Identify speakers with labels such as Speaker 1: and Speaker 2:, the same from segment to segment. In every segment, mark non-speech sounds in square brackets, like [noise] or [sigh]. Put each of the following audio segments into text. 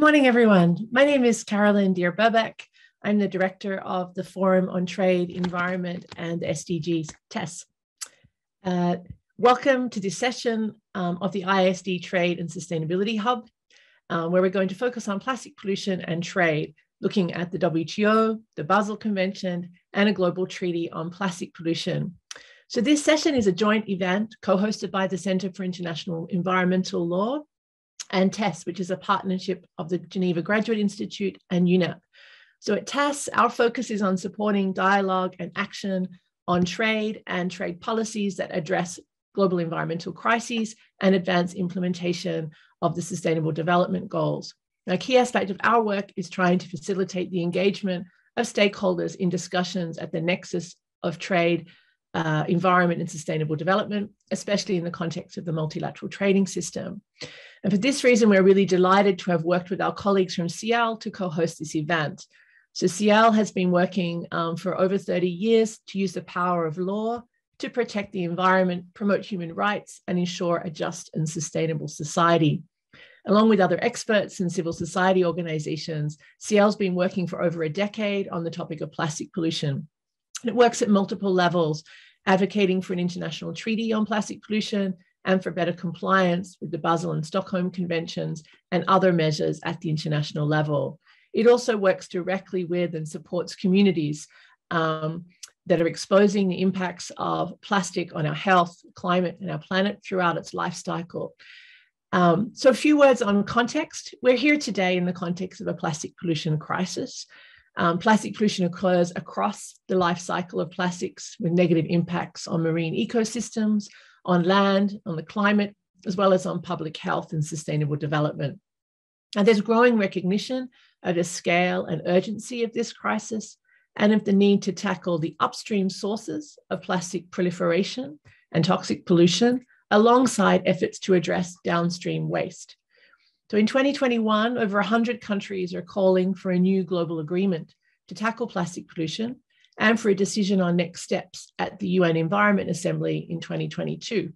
Speaker 1: Morning, everyone. My name is Carolyn Deere Birkbeck. I'm the director of the Forum on Trade, Environment, and SDGs, TESS. Uh, welcome to this session um, of the ISD Trade and Sustainability Hub, um, where we're going to focus on plastic pollution and trade, looking at the WTO, the Basel Convention, and a global treaty on plastic pollution. So this session is a joint event co-hosted by the Center for International Environmental Law and TESS, which is a partnership of the Geneva Graduate Institute and UNEP. So at TESS, our focus is on supporting dialogue and action on trade and trade policies that address global environmental crises and advance implementation of the Sustainable Development Goals. Now, a key aspect of our work is trying to facilitate the engagement of stakeholders in discussions at the nexus of trade, uh, environment, and sustainable development, especially in the context of the multilateral trading system. And for this reason, we're really delighted to have worked with our colleagues from CIEL to co-host this event. So CIEL has been working um, for over 30 years to use the power of law to protect the environment, promote human rights, and ensure a just and sustainable society. Along with other experts and civil society organizations, CIEL's been working for over a decade on the topic of plastic pollution. It works at multiple levels, advocating for an international treaty on plastic pollution and for better compliance with the Basel and Stockholm Conventions and other measures at the international level. It also works directly with and supports communities um, that are exposing the impacts of plastic on our health, climate, and our planet throughout its life cycle. Um, so, a few words on context. We're here today in the context of a plastic pollution crisis. Um, plastic pollution occurs across the life cycle of plastics with negative impacts on marine ecosystems, on land, on the climate, as well as on public health and sustainable development. And there's growing recognition of the scale and urgency of this crisis and of the need to tackle the upstream sources of plastic proliferation and toxic pollution alongside efforts to address downstream waste. So in 2021, over 100 countries are calling for a new global agreement to tackle plastic pollution and for a decision on next steps at the UN Environment Assembly in 2022.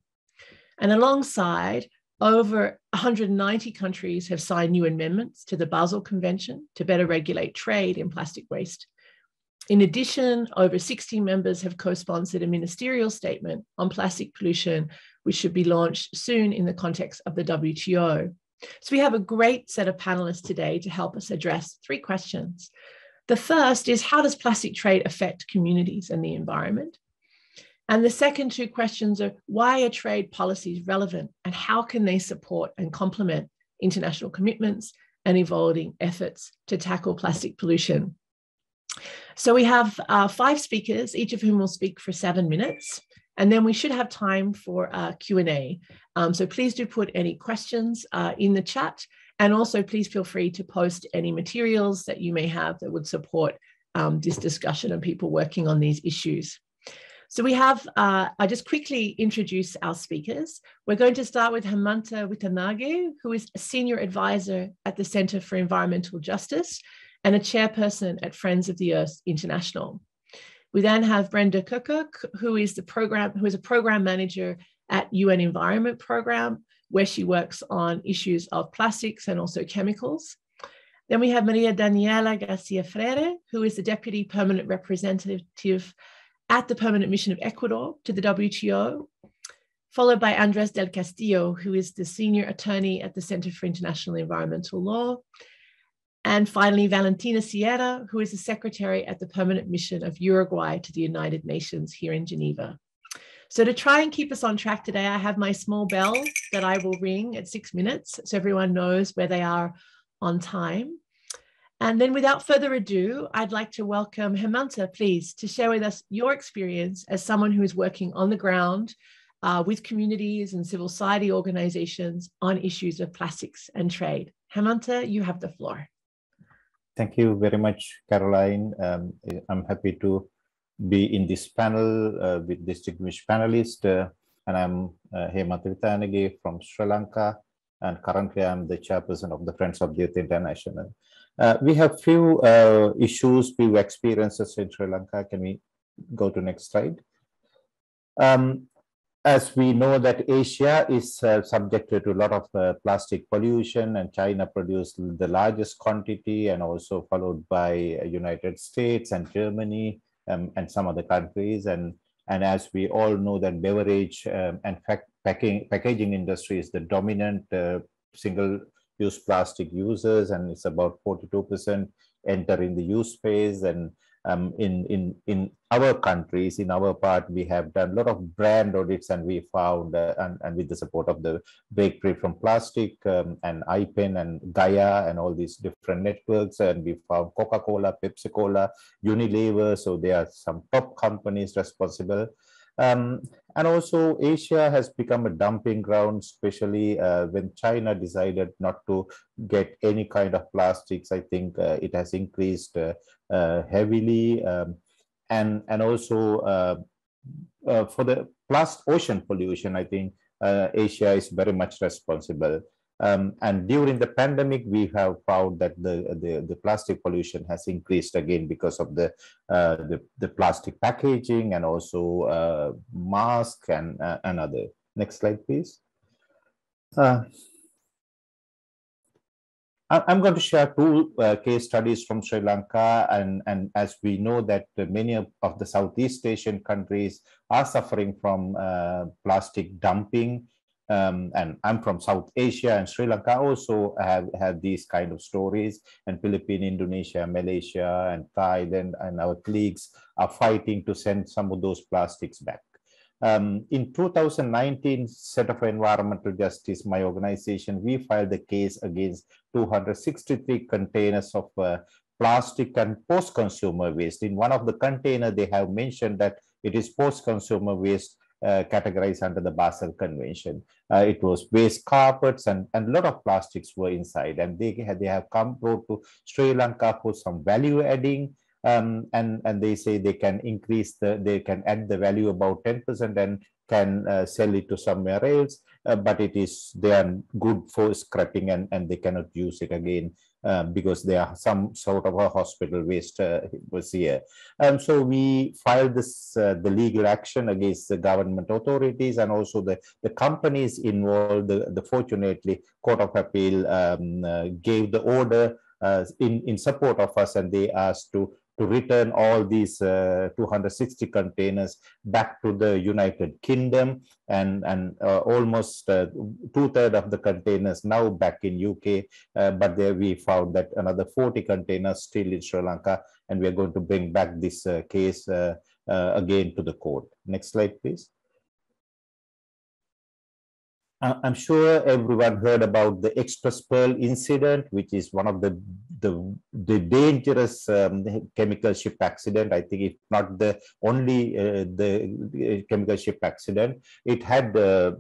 Speaker 1: And alongside, over 190 countries have signed new amendments to the Basel Convention to better regulate trade in plastic waste. In addition, over 60 members have co sponsored a ministerial statement on plastic pollution, which should be launched soon in the context of the WTO. So, we have a great set of panelists today to help us address three questions. The first is how does plastic trade affect communities and the environment? And the second two questions are why are trade policies relevant and how can they support and complement international commitments and evolving efforts to tackle plastic pollution? So we have uh, five speakers, each of whom will speak for seven minutes. And then we should have time for uh, Q&A. Um, so please do put any questions uh, in the chat and also, please feel free to post any materials that you may have that would support um, this discussion and people working on these issues. So we have, uh, I just quickly introduce our speakers. We're going to start with Hemantha Withanage, who is a senior advisor at the Center for Environmental Justice and a chairperson at Friends of the Earth International. We then have Brenda Koekkoek, who is the program, who is a program manager at UN Environment Program, where she works on issues of plastics and also chemicals. Then we have Maria Daniela Garcia Freire, who is the Deputy Permanent Representative at the Permanent Mission of Ecuador to the WTO, followed by Andres del Castillo, who is the Senior Attorney at the Center for International Environmental Law. And finally, Valentina Sierra, who is the Secretary at the Permanent Mission of Uruguay to the United Nations here in Geneva. So to try and keep us on track today, I have my small bell that I will ring at six minutes so everyone knows where they are on time. And then without further ado, I'd like to welcome Hemantha, please, to share with us your experience as someone who is working on the ground uh, with communities and civil society organizations on issues of plastics and trade. Hemantha, you have the floor.
Speaker 2: Thank you very much, Caroline. Um, I'm happy to be in this panel uh, with distinguished panelists. Uh, and I'm uh, Hemantha Withanage from Sri Lanka. And currently I'm the chairperson of the Friends of Earth International. Uh, we have few uh, issues, few experiences in Sri Lanka. Can we go to next slide? Um, as we know that Asia is uh, subjected to a lot of plastic pollution and China produced the largest quantity and also followed by United States and Germany um, and some other countries. And, and as we all know that beverage um, and packing, packaging industry is the dominant uh, single use plastic users and it's about 42% enter in the use phase and um, in in in our countries in our part we have done a lot of brand audits and we found uh, and, and with the support of the break free from plastic um, and ipen and gaia and all these different networks and we found coca-cola pepsi cola unilever so there are some top companies responsible um, and also Asia has become a dumping ground, especially uh, when China decided not to get any kind of plastics. I think uh, it has increased uh, uh heavily. Um, and, and also uh, uh, for the plus ocean pollution, I think Asia is very much responsible. Um, and during the pandemic, we have found that the, the, the plastic pollution has increased again because of the, uh, the, the, plastic packaging and also uh, mask and, uh, and other. Next slide, please. Uh, I'm going to share two uh, case studies from Sri Lanka, and, and as we know that many of, the Southeast Asian countries are suffering from uh, plastic dumping, um, and I'm from South Asia and Sri Lanka also have had these kind of stories and Philippines, Indonesia, Malaysia and Thailand and our colleagues are fighting to send some of those plastics back. Um, in 2019, Set of Environmental Justice, my organization, we filed a case against 263 containers of uh, plastic and post-consumer waste. In one of the container, they have mentioned that it is post-consumer waste categorized under the Basel Convention. Uh, it was waste carpets and, and a lot of plastics were inside and they, they have come brought to Sri Lanka for some value adding um, and, and they say they can increase the, they can add the value about 10% and can uh, sell it to somewhere else, uh, but it is, they are good for scrapping and, and they cannot use it again um, because there are some sort of a hospital waste uh, was here. And so we filed this uh, the legal action against the government authorities and also the, the companies involved. The, the fortunately Court of Appeal um, uh, gave the order uh, in, in support of us and they asked to to return all these uh, 260 containers back to the United Kingdom and, and uh, almost uh, two-thirds of the containers now back in UK, uh, but there we found that another 40 containers still in Sri Lanka and we're going to bring back this uh, case uh, again to the court. Next slide, please. I'm sure everyone heard about the X-Press Pearl incident, which is one of the the, the dangerous um, chemical ship accident. I think if not the only uh, the chemical ship accident, it had uh,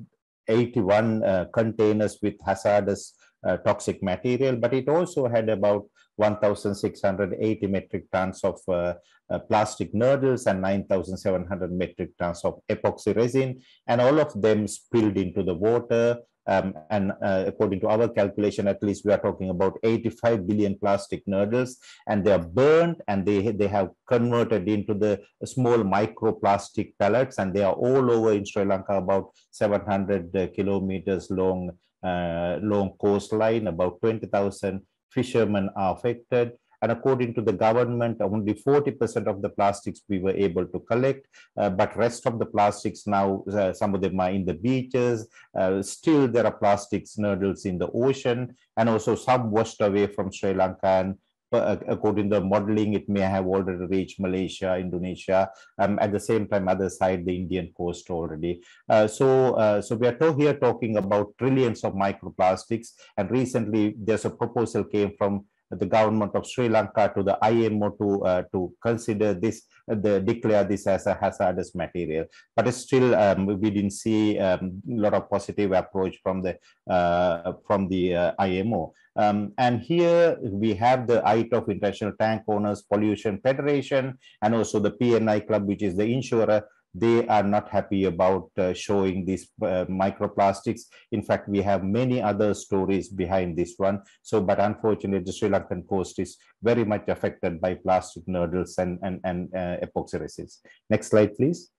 Speaker 2: 81 uh, containers with hazardous uh, toxic material, but it also had about 1,680 metric tons of uh, uh, plastic nurdles and 9,700 metric tons of epoxy resin, and all of them spilled into the water. Um, and uh, according to our calculation, at least we are talking about 85 billion plastic nurdles, and they are burned and they, they have converted into the small microplastic pellets, and they are all over in Sri Lanka, about 700 uh, kilometers long, long coastline, about 20,000 fishermen are affected. And according to the government, only 40% of the plastics we were able to collect, uh, but rest of the plastics now, uh, some of them are in the beaches. Uh, still, there are plastics nurdles in the ocean, and also some washed away from Sri Lanka and uh, according to the modeling, it may have already reached Malaysia, Indonesia, um, at the same time, other side, the Indian coast already. Uh, so, uh, so we are here talking about trillions of microplastics. And recently, there's a proposal came from the government of Sri Lanka to the IMO to uh, to consider this, uh, the declare this as a hazardous material. But still, um, we didn't see a um, lot of positive approach from the uh, from the uh, IMO. Um, and here we have the ITOPF International Tank Owners Pollution Federation and also the P&I Club, which is the insurer they are not happy about uh, showing these uh, microplastics. In fact, we have many other stories behind this one. So, but unfortunately, the Sri Lankan coast is very much affected by plastic nurdles and, and, and uh, epoxy resins. Next slide, please.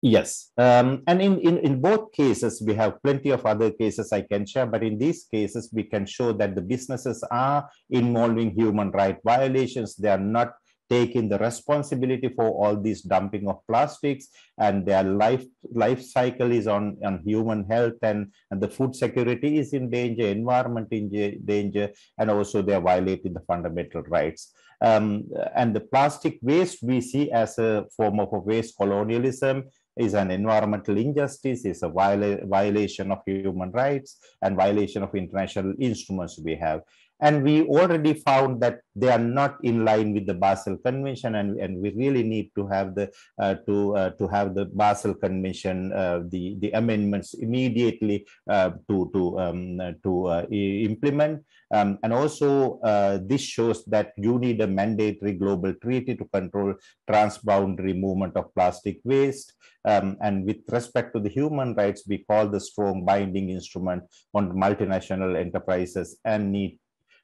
Speaker 2: Yes, um, and in, in, in both cases, we have plenty of other cases I can share, but in these cases, we can show that the businesses are involving human right violations. They are not taking the responsibility for all this dumping of plastics and their life life cycle is on, on human health and, and the food security is in danger, environment in danger, and also they are violating the fundamental rights. Um, and the plastic waste we see as a form of a waste colonialism is an environmental injustice, is a viola violation of human rights and violation of international instruments we have and we already found that they are not in line with the Basel Convention, and, and we really need to have the uh, to uh, to have the Basel Convention uh, the the amendments immediately uh, to to um, to uh, implement. Um, and also, uh, this shows that you need a mandatory global treaty to control transboundary movement of plastic waste. Um, and with respect to the human rights, we call the strong binding instrument on multinational enterprises and need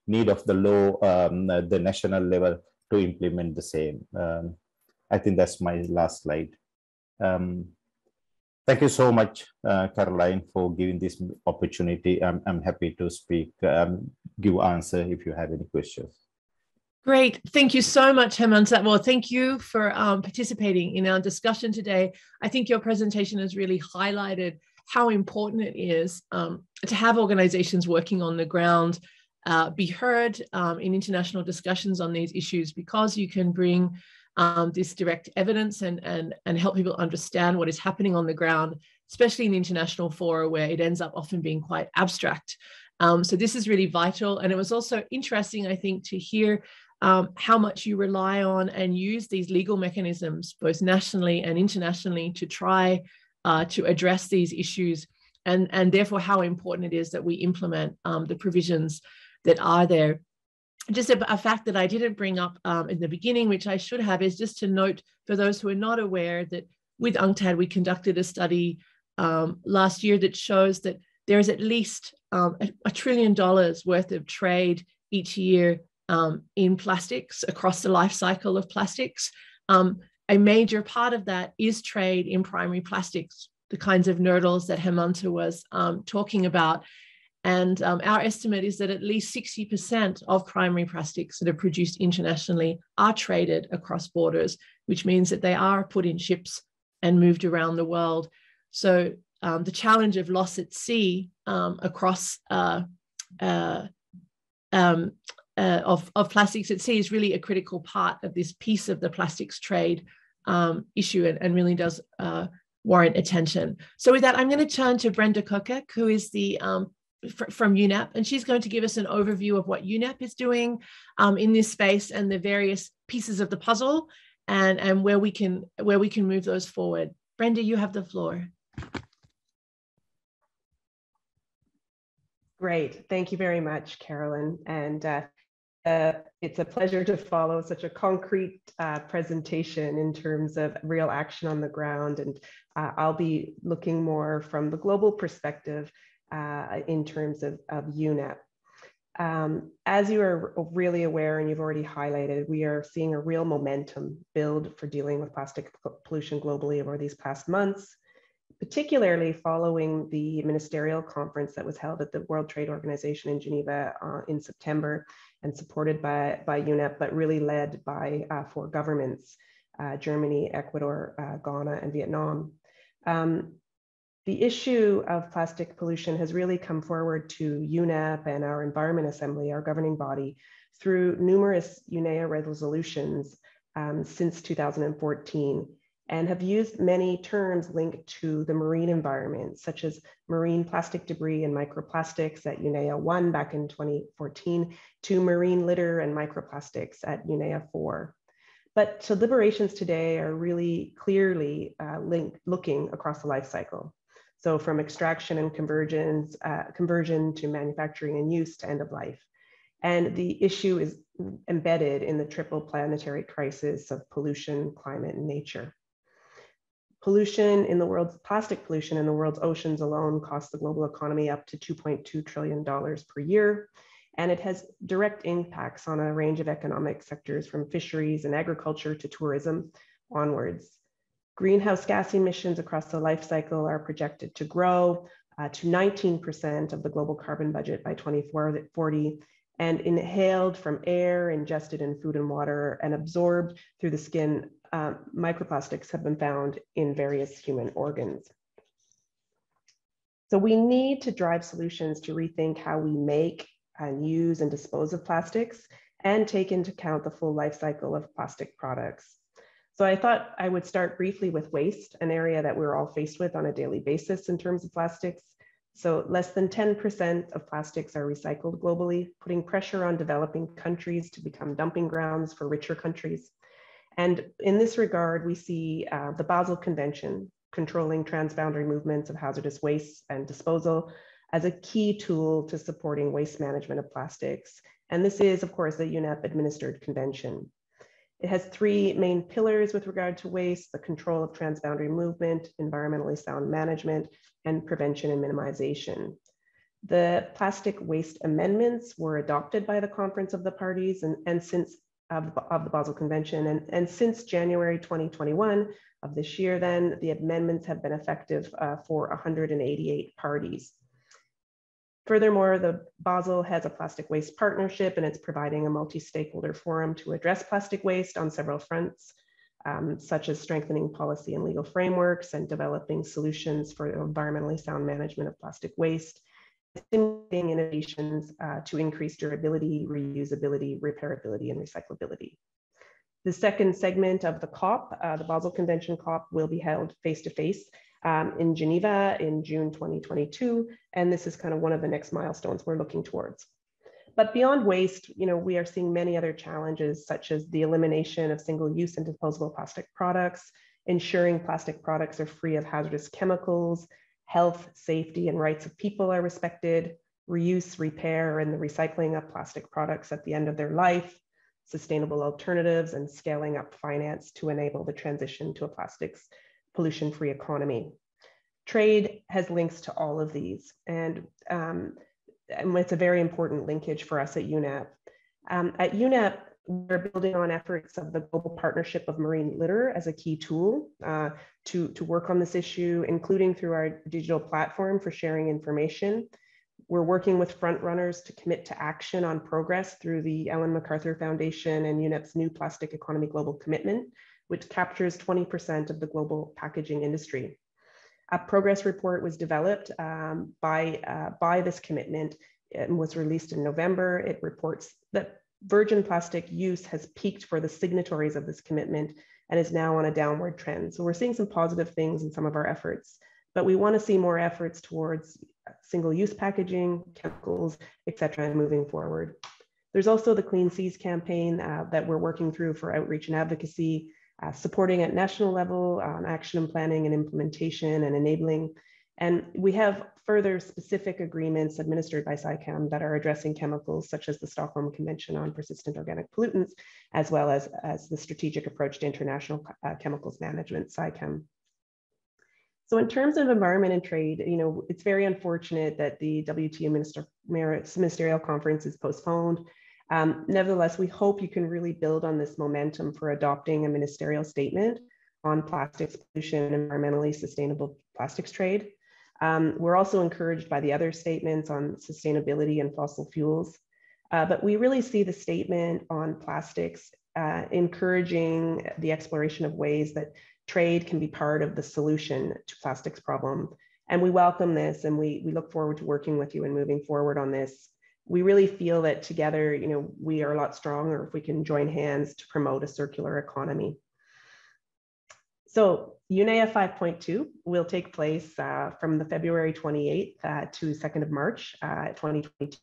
Speaker 2: need of the law, um, the national level to implement the same. Um, I think that's my last slide. Um, thank you so much, uh, Caroline, for giving this opportunity. I'm, I'm happy to speak, um, give answer if you have any questions.
Speaker 1: Great. Thank you so much, Hemant Well, thank you for um, participating in our discussion today. I think your presentation has really highlighted how important it is um, to have organizations working on the ground uh, be heard um, in international discussions on these issues because you can bring um, this direct evidence and, and, and help people understand what is happening on the ground, especially in the international fora where it ends up often being quite abstract. Um, so this is really vital. And it was also interesting, I think, to hear um, how much you rely on and use these legal mechanisms, both nationally and internationally, to try uh, to address these issues and, and therefore how important it is that we implement um, the provisions that are there. Just a, a fact that I didn't bring up um, in the beginning, which I should have, is just to note for those who are not aware that with UNCTAD, we conducted a study um, last year that shows that there is at least um, a, a, trillion dollars worth of trade each year um, in plastics across the life cycle of plastics. Um, a major part of that is trade in primary plastics, the kinds of nurdles that Hemantha was um, talking about. And um, our estimate is that at least 60% of primary plastics that are produced internationally are traded across borders, which means that they are put in ships and moved around the world. So um, the challenge of loss at sea um, across uh, uh, um, uh, of, of plastics at sea is really a critical part of this piece of the plastics trade um, issue and, and, really does uh, warrant attention. So with that, I'm going to turn to Brenda Koekkoek, who is the from UNEP, and she's going to give us an overview of what UNEP is doing um, in this space and the various pieces of the puzzle, and and where we can where we can move those forward. Brenda, you have the floor.
Speaker 3: Great, thank you very much, Carolyn, and. Uh, uh, it's a pleasure to follow such a concrete uh, presentation in terms of real action on the ground. And uh, I'll be looking more from the global perspective uh, in terms of, of UNEP. Um, as you are really aware and you've already highlighted, we are seeing a real momentum build for dealing with plastic pollution globally over these past months, particularly following the ministerial conference that was held at the World Trade Organization in Geneva uh, in September and supported by, by UNEP, but really led by uh, four governments, uh, Germany, Ecuador, uh, Ghana, and Vietnam. Um, the issue of plastic pollution has really come forward to UNEP and our Environment Assembly, our governing body, through numerous UNEA resolutions um, since 2014 and have used many terms linked to the marine environment, such as marine plastic debris and microplastics at UNEA 1 back in 2014, to marine litter and microplastics at UNEA 4. But so liberations today are really clearly uh, linked, looking across the life cycle. So from extraction and conversions, uh, conversion to manufacturing and use to end of life. And the issue is embedded in the triple planetary crisis of pollution, climate, and nature. Pollution in the world's plastic pollution in the world's oceans alone costs the global economy up to $2.2 trillion per year. And it has direct impacts on a range of economic sectors from fisheries and agriculture to tourism onwards. Greenhouse gas emissions across the life cycle are projected to grow uh, to 19% of the global carbon budget by 2040 and inhaled from air, ingested in food and water, and absorbed through the skin, uh, microplastics have been found in various human organs. So we need to drive solutions to rethink how we make and use and dispose of plastics and take into account the full life cycle of plastic products. So I thought I would start briefly with waste, an area that we're all faced with on a daily basis in terms of plastics. So less than 10% of plastics are recycled globally, putting pressure on developing countries to become dumping grounds for richer countries. And in this regard, we see uh, the Basel Convention controlling transboundary movements of hazardous waste and disposal as a key tool to supporting waste management of plastics. And this is, of course, a UNEP administered convention. It has three main pillars with regard to waste, the control of transboundary movement, environmentally sound management, and prevention and minimization. The plastic waste amendments were adopted by the Conference of the Parties and, and since of, of the Basel Convention. And, and since January 2021 of this year, then the amendments have been effective uh, for 188 parties. Furthermore, the Basel has a plastic waste partnership and it's providing a multi-stakeholder forum to address plastic waste on several fronts um, such as strengthening policy and legal frameworks and developing solutions for environmentally sound management of plastic waste, stimulating innovations uh, to increase durability, reusability, repairability, and recyclability. The second segment of the COP, uh, the Basel Convention COP, will be held face-to-face um, in Geneva in June 2022, and this is kind of one of the next milestones we're looking towards. But beyond waste, you know, we are seeing many other challenges, such as the elimination of single-use and disposable plastic products, ensuring plastic products are free of hazardous chemicals, health, safety, and rights of people are respected, reuse, repair, and the recycling of plastic products at the end of their life, sustainable alternatives, and scaling up finance to enable the transition to a plastics pollution-free economy. Trade has links to all of these. And um, and it's a very important linkage for us at UNEP. Um, at UNEP, we're building on efforts of the Global Partnership of Marine Litter as a key tool uh, to, to work on this issue, including through our digital platform for sharing information. We're working with frontrunners to commit to action on progress through the Ellen MacArthur Foundation and UNEP's new Plastic Economy Global Commitment, which captures 20% of the global packaging industry. A progress report was developed um, by, uh, by this commitment and was released in November. It reports that virgin plastic use has peaked for the signatories of this commitment and is now on a downward trend. So we're seeing some positive things in some of our efforts, but we want to see more efforts towards single-use packaging, chemicals, et cetera, and moving forward. There's also the Clean Seas campaign uh, that we're working through for outreach and advocacy uh, supporting at national level on action and planning and implementation and enabling. And we have further specific agreements administered by SAICM that are addressing chemicals such as the Stockholm Convention on Persistent Organic Pollutants, as well as, as the Strategic Approach to International uh, Chemicals Management, SAICM. So in terms of environment and trade, you know, it's very unfortunate that the WTO Minister, Ministerial Conference is postponed. Um, nevertheless, we hope you can really build on this momentum for adopting a ministerial statement on plastics pollution and environmentally sustainable plastics trade. Um, we're also encouraged by the other statements on sustainability and fossil fuels. Uh, but we really see the statement on plastics uh, encouraging the exploration of ways that trade can be part of the solution to plastics problem. And we welcome this and we, we look forward to working with you and moving forward on this we really feel that together, you know, we are a lot stronger if we can join hands to promote a circular economy. So UNEA 5.2 will take place uh, from the February 28th uh, to 2nd of March uh, 2022.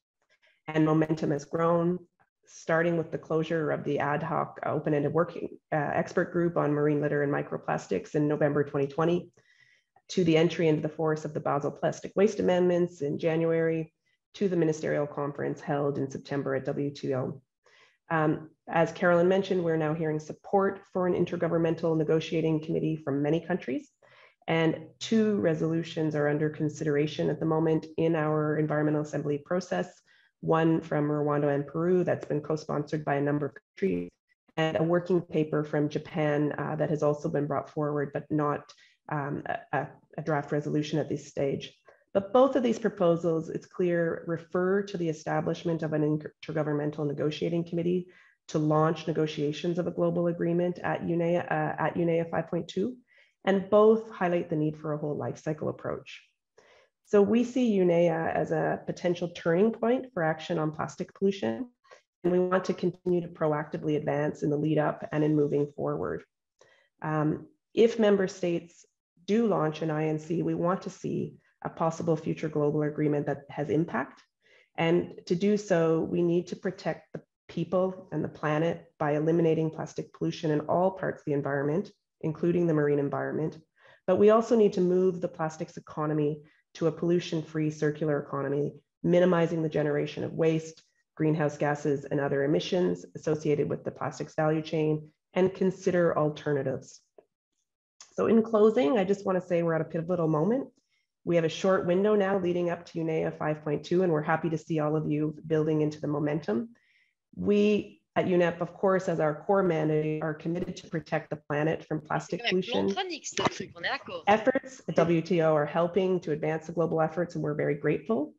Speaker 3: And momentum has grown, starting with the closure of the ad hoc open-ended working uh, expert group on marine litter and microplastics in November 2020, to the entry into the force of the Basel Plastic Waste Amendments in January, to the ministerial conference held in September at WTO. Um, as Carolyn mentioned, we're now hearing support for an intergovernmental negotiating committee from many countries. And two resolutions are under consideration at the moment in our environmental assembly process. One from Rwanda and Peru that's been co-sponsored by a number of countries, and a working paper from Japan uh, that has also been brought forward, but not um, a, a draft resolution at this stage. But both of these proposals, it's clear, refer to the establishment of an intergovernmental negotiating committee to launch negotiations of a global agreement at UNEA, uh, at UNEA 5.2, and both highlight the need for a whole life cycle approach. So we see UNEA as a potential turning point for action on plastic pollution, and we want to continue to proactively advance in the lead up and in moving forward. Um, if member states do launch an INC, we want to see a possible future global agreement that has impact. And to do so, we need to protect the people and the planet by eliminating plastic pollution in all parts of the environment, including the marine environment. But we also need to move the plastics economy to a pollution-free circular economy, minimizing the generation of waste, greenhouse gases, and other emissions associated with the plastics value chain, and consider alternatives. So in closing, I just want to say we're at a pivotal moment we have a short window now leading up to UNEA 5.2, and we're happy to see all of you building into the momentum. We at UNEP, of course, as our core mandate, are committed to protect the planet from plastic pollution. Efforts at WTO are helping to advance the global efforts, and we're very grateful.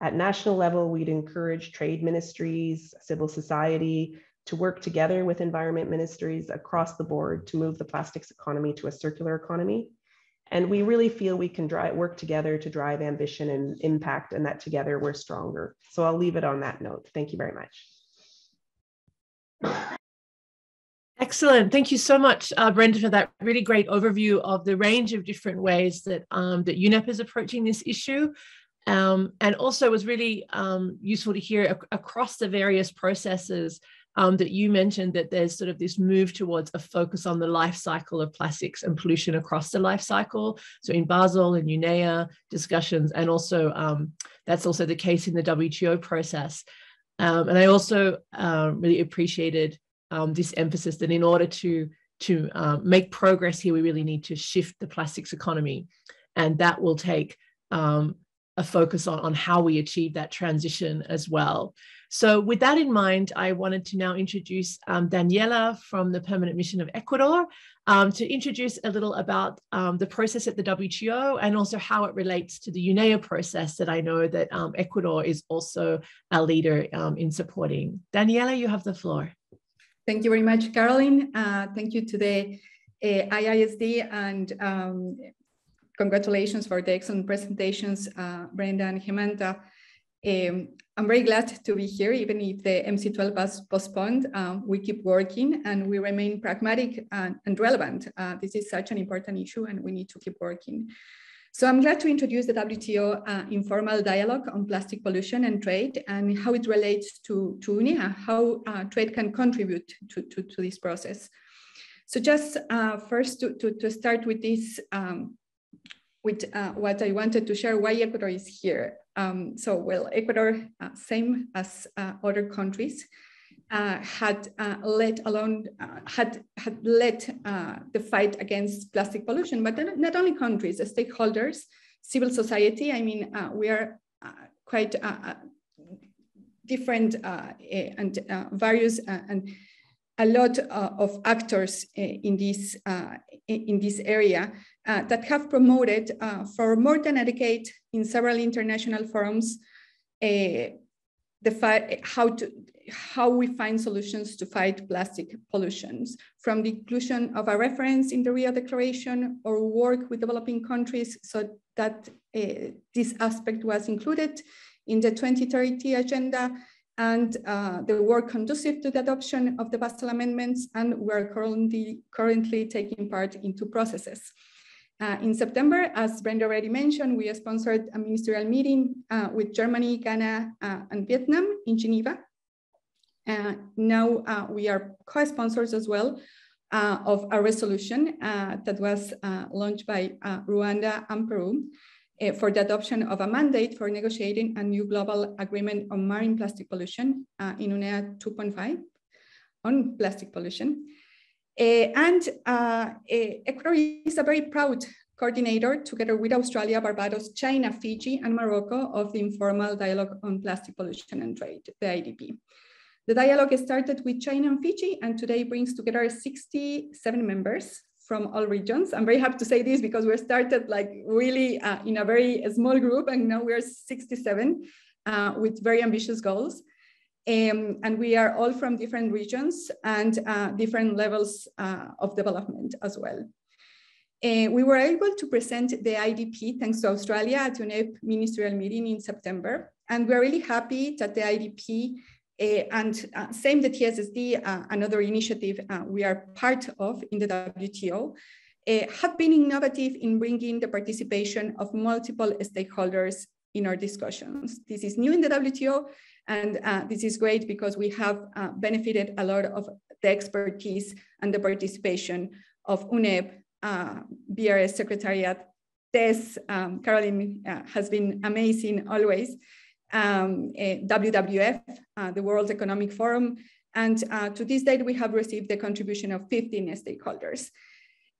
Speaker 3: At national level, we'd encourage trade ministries, civil society, to work together with environment ministries across the board to move the plastics economy to a circular economy. And we really feel we can drive, work together to drive ambition and impact, and that together we're stronger. So I'll leave it on that note. Thank you very much.
Speaker 1: Excellent. Thank you so much, uh, Brenda, for that really great overview of the range of different ways that, um, that UNEP is approaching this issue. Um, and also was really um, useful to hear ac across the various processes um, that you mentioned that there's sort of this move towards a focus on the life cycle of plastics and pollution across the life cycle. So in Basel and UNEA discussions, and also um, that's also the case in the WTO process. Um, and I also uh, really appreciated um, this emphasis that in order to to uh, make progress here, we really need to shift the plastics economy, and that will take um, a focus on, on how we achieve that transition as well. So with that in mind, I wanted to now introduce um, Daniela from the Permanent Mission of Ecuador um, to introduce a little about um, the process at the WTO and also how it relates to the UNEA process that I know that um, Ecuador is also a leader um, in supporting. Daniela, you have the floor.
Speaker 4: Thank you very much, Caroline. Uh, thank you to the uh, IISD and um, congratulations for the excellent presentations, uh, Brenda and Hemantha. Um, I'm very glad to be here, even if the MC12 was postponed. Um, we keep working and we remain pragmatic and, and relevant. Uh, this is such an important issue and we need to keep working. So I'm glad to introduce the WTO uh, informal dialogue on plastic pollution and trade and how it relates to, to UNEA, how uh, trade can contribute to, to, to, this process. So just uh, first to, to, to, start with this, um, with uh, what I wanted to share, why Ecuador is here. Um, so, well, Ecuador, uh, same as uh, other countries, uh, had uh, led alone, uh, had had led uh, the fight against plastic pollution, but not only countries, the stakeholders, civil society. I mean, we are quite different and various and a lot of actors in this in this area uh, that have promoted uh, for more than a decade in several international forums uh, the how to how we find solutions to fight plastic pollutions from the inclusion of a reference in the Rio Declaration or work with developing countries so that uh, this aspect was included in the 2030 agenda and uh, the work conducive to the adoption of the Basel Amendments and we're currently, currently taking part in two processes. Uh, in September, as Brenda already mentioned, we sponsored a ministerial meeting uh, with Germany, Ghana, uh, and Vietnam in Geneva. Uh, now uh, we are co-sponsors as well uh, of a resolution that was launched by Rwanda and Peru for the adoption of a mandate for negotiating a new global agreement on marine plastic pollution in UNEA 2.5 on plastic pollution. Uh, and uh, Ecuador is a very proud coordinator together with Australia, Barbados, China, Fiji, and Morocco of the Informal Dialogue on Plastic Pollution and Trade, the IDP. The dialogue started with China and Fiji and today brings together 67 members from all regions. I'm very happy to say this because we started like really uh, in a very small group and now we're 67 uh, with very ambitious goals. Um, and we are all from different regions and uh, different levels uh, of development as well. Uh, we were able to present the IDP thanks to Australia at UNEP ministerial meeting in September. And we're really happy that the IDP uh, and uh, same the TSSD, uh, another initiative we are part of in the WTO, have been innovative in bringing the participation of multiple stakeholders in our discussions. This is new in the WTO, and uh, this is great because we have benefited a lot of the expertise and the participation of UNEP, BRS Secretariat, Tess, um, Caroline has been amazing always, um, WWF, uh, the World Economic Forum, and uh, to this date, we have received the contribution of 15 stakeholders.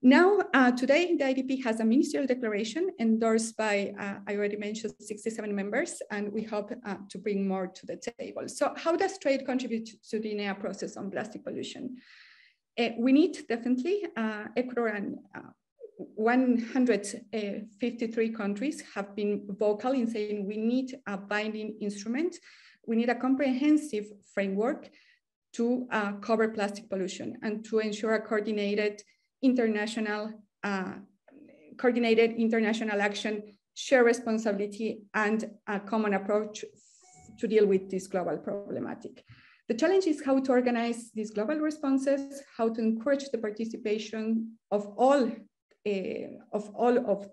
Speaker 4: Now, uh, today, the IDP has a ministerial declaration endorsed by, uh, I already mentioned, 67 members, and we hope uh, to bring more to the table. So how does trade contribute to the UNEA process on plastic pollution? Uh, we need definitely Ecuador and 153 countries have been vocal in saying we need a binding instrument. We need a comprehensive framework to uh, cover plastic pollution and to ensure a coordinated international, uh, coordinated international action, share responsibility, and a common approach to deal with this global problematic. The challenge is how to organize these global responses, how to encourage the participation of all uh, of all of,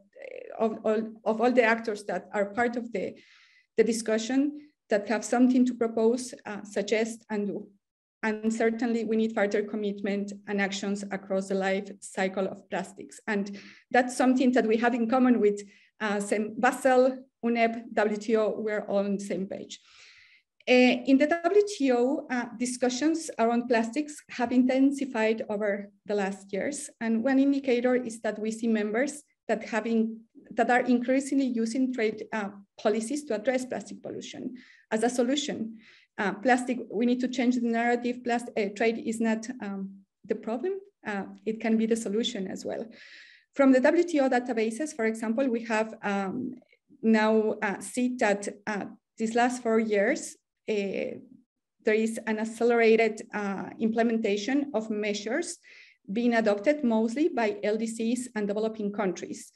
Speaker 4: of, all, of all the actors that are part of the, the discussion that have something to propose, uh, suggest, and do. And certainly we need further commitment and actions across the life cycle of plastics. And that's something that we have in common with uh, Basel, UNEP, WTO, we're all on the same page. Uh, in the WTO, uh, discussions around plastics have intensified over the last years. And one indicator is that we see members that, having, that are increasingly using trade uh, policies to address plastic pollution as a solution. Uh, plastic, we need to change the narrative. Plastic, uh, trade is not um, the problem. Uh, it can be the solution as well. From the WTO databases, for example, we have um, now seen that these last four years, uh, there is an accelerated uh, implementation of measures being adopted mostly by LDCs and developing countries.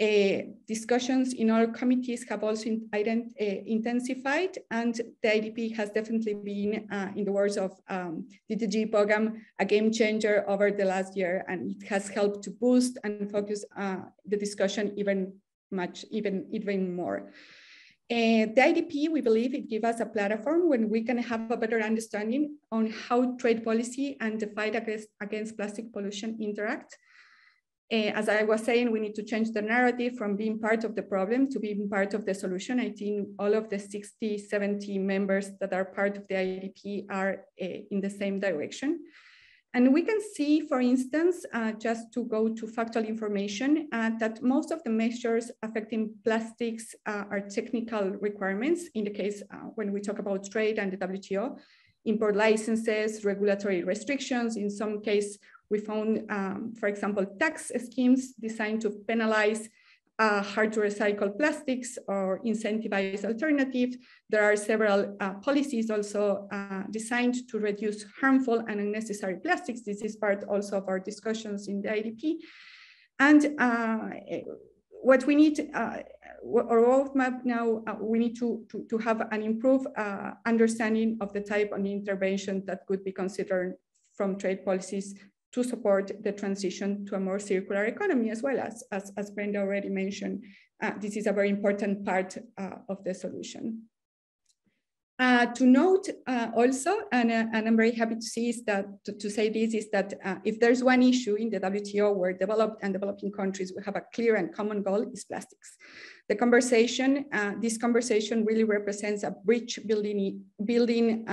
Speaker 4: Uh, discussions in our committees have also in, uh, intensified and the IDP has definitely been, uh, in the words of um, DDG Paugam, a game changer over the last year and it has helped to boost and focus uh, the discussion even much, even, even more. Uh, the IDP, we believe it gives us a platform when we can have a better understanding on how trade policy and the fight against, against plastic pollution interact. Uh, as I was saying, we need to change the narrative from being part of the problem to being part of the solution. I think all of the 60, 70 members that are part of the IDP are uh, in the same direction. And we can see, for instance, uh, just to go to factual information, uh, that most of the measures affecting plastics uh, are technical requirements in the case uh, when we talk about trade and the WTO, import licenses, regulatory restrictions. In some case, we found, um, for example, tax schemes designed to penalize uh, hard to recycle plastics or incentivize alternatives. There are several uh, policies also uh, designed to reduce harmful and unnecessary plastics. This is part also of our discussions in the IDP. And uh, what we need, uh, our roadmap now, uh, we need to, to, to, have an improved understanding of the type of intervention that could be considered from trade policies to support the transition to a more circular economy as well as, as, as Brenda already mentioned, uh, this is a very important part uh, of the solution. Uh, to note uh, also, and, uh, and, I'm very happy to see is that to, to say this is that uh, if there's one issue in the WTO where developed and developing countries we have a clear and common goal is plastics. The conversation, this conversation really represents a bridge building, building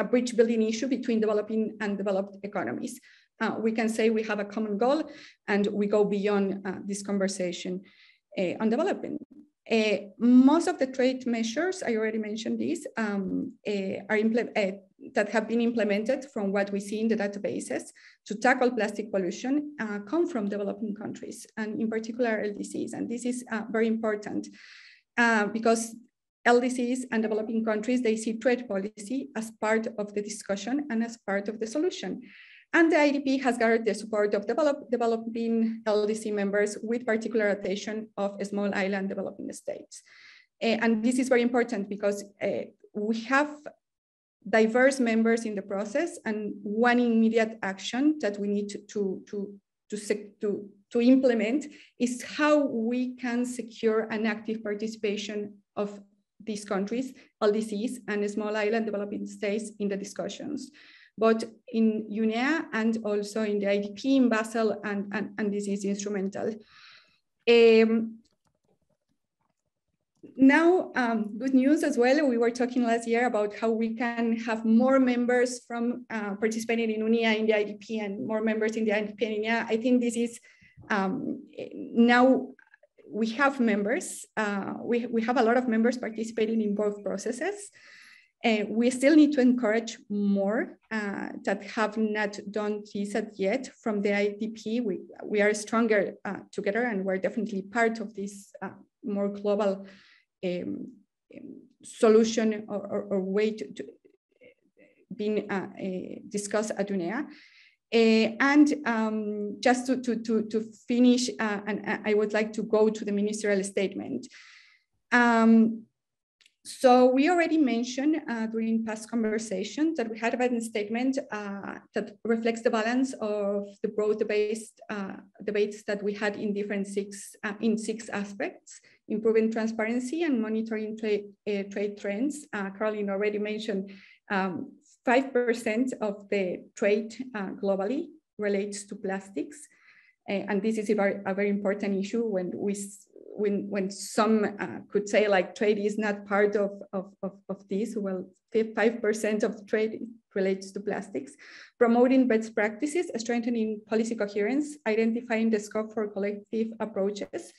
Speaker 4: a bridge building issue between developing and developed economies. Uh, we can say we have a common goal and we go beyond uh, this conversation uh, on developing. Uh, most of the trade measures, I already mentioned these, um, uh, are uh, that have been implemented from what we see in the databases to tackle plastic pollution come from developing countries and in particular LDCs. And this is very important because LDCs and developing countries, they see trade policy as part of the discussion and as part of the solution. And the IDP has gathered the support of develop, developing LDC members with particular attention of small island developing states. Uh, and this is very important because uh, we have diverse members in the process and one immediate action that we need to, to, to, to, to, to implement is how we can secure an active participation of these countries, LDCs, and small island developing states in the discussions both in UNEA and also in the IDP in Basel, and, and, and this is instrumental. Um, now, um, good news as well. We were talking last year about how we can have more members from uh, participating in UNEA in the IDP and more members in the IDP in UNEA. I think this is um, now we have members. Uh, we, we have a lot of members participating in both processes. Uh, we still need to encourage more uh, that have not done this yet from the IDP. We, we are stronger uh, together and we're definitely part of this uh, more global um, solution or, or, or, way to, to being uh, discussed at UNEA. Uh, and um, just to, to, to, to finish, uh, and I would like to go to the ministerial statement. Um, so we already mentioned uh, during past conversations that we had a statement uh, that reflects the balance of the broad-based uh, debates that we had in different six uh, in six aspects: improving transparency and monitoring trade uh, trade trends. Uh, Caroline already mentioned um, five percent of the trade globally relates to plastics, and this is a very, a very important issue when we when, when some uh, could say like trade is not part of, of, of, of this, well, 5% of trade relates to plastics, promoting best practices, strengthening policy coherence, identifying the scope for collective approaches,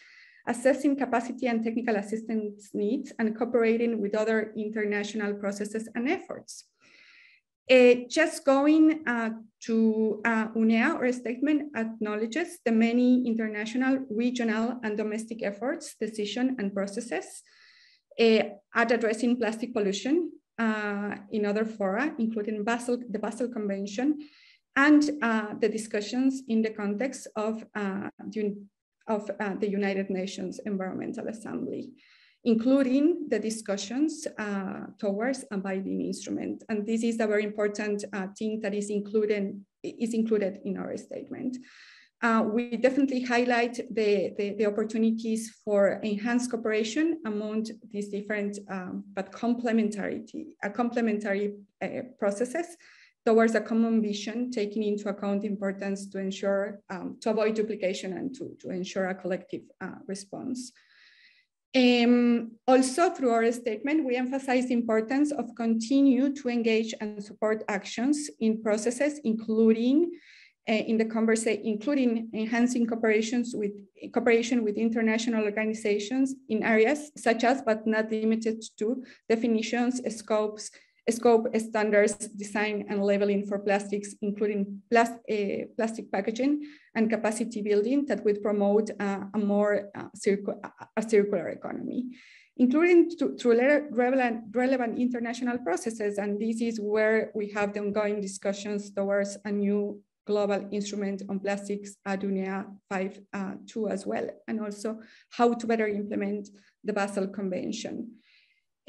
Speaker 4: assessing capacity and technical assistance needs, and cooperating with other international processes and efforts. Uh, just going uh, to uh, UNEA, our statement acknowledges the many international, regional, and domestic efforts, decision, and processes uh, at addressing plastic pollution uh, in other fora, including Basel, the Basel Convention, and uh, the discussions in the context of, of the United Nations Environmental Assembly including the discussions uh, towards a binding instrument. And this is a very important uh, thing that is included, is included in our statement. Uh, we definitely highlight the, the, the, opportunities for enhanced cooperation among these different um, but complementary, uh, complementary uh, processes towards a common vision, taking into account importance to ensure, um, to avoid duplication and to, to ensure a collective uh, response. Um, also, through our statement, we emphasize the importance of continue to engage and support actions in processes, including uh, in the conversation, including enhancing cooperations with cooperation with international organizations in areas such as, but not limited to, definitions, scopes, scope standards, design and labeling for plastics, including plas uh, plastic packaging and capacity building that would promote a more uh, circu a circular economy, including through relevant, relevant international processes. And this is where we have the ongoing discussions towards a new global instrument on plastics, UNEA 5.2 uh, as well, and also how to better implement the Basel Convention.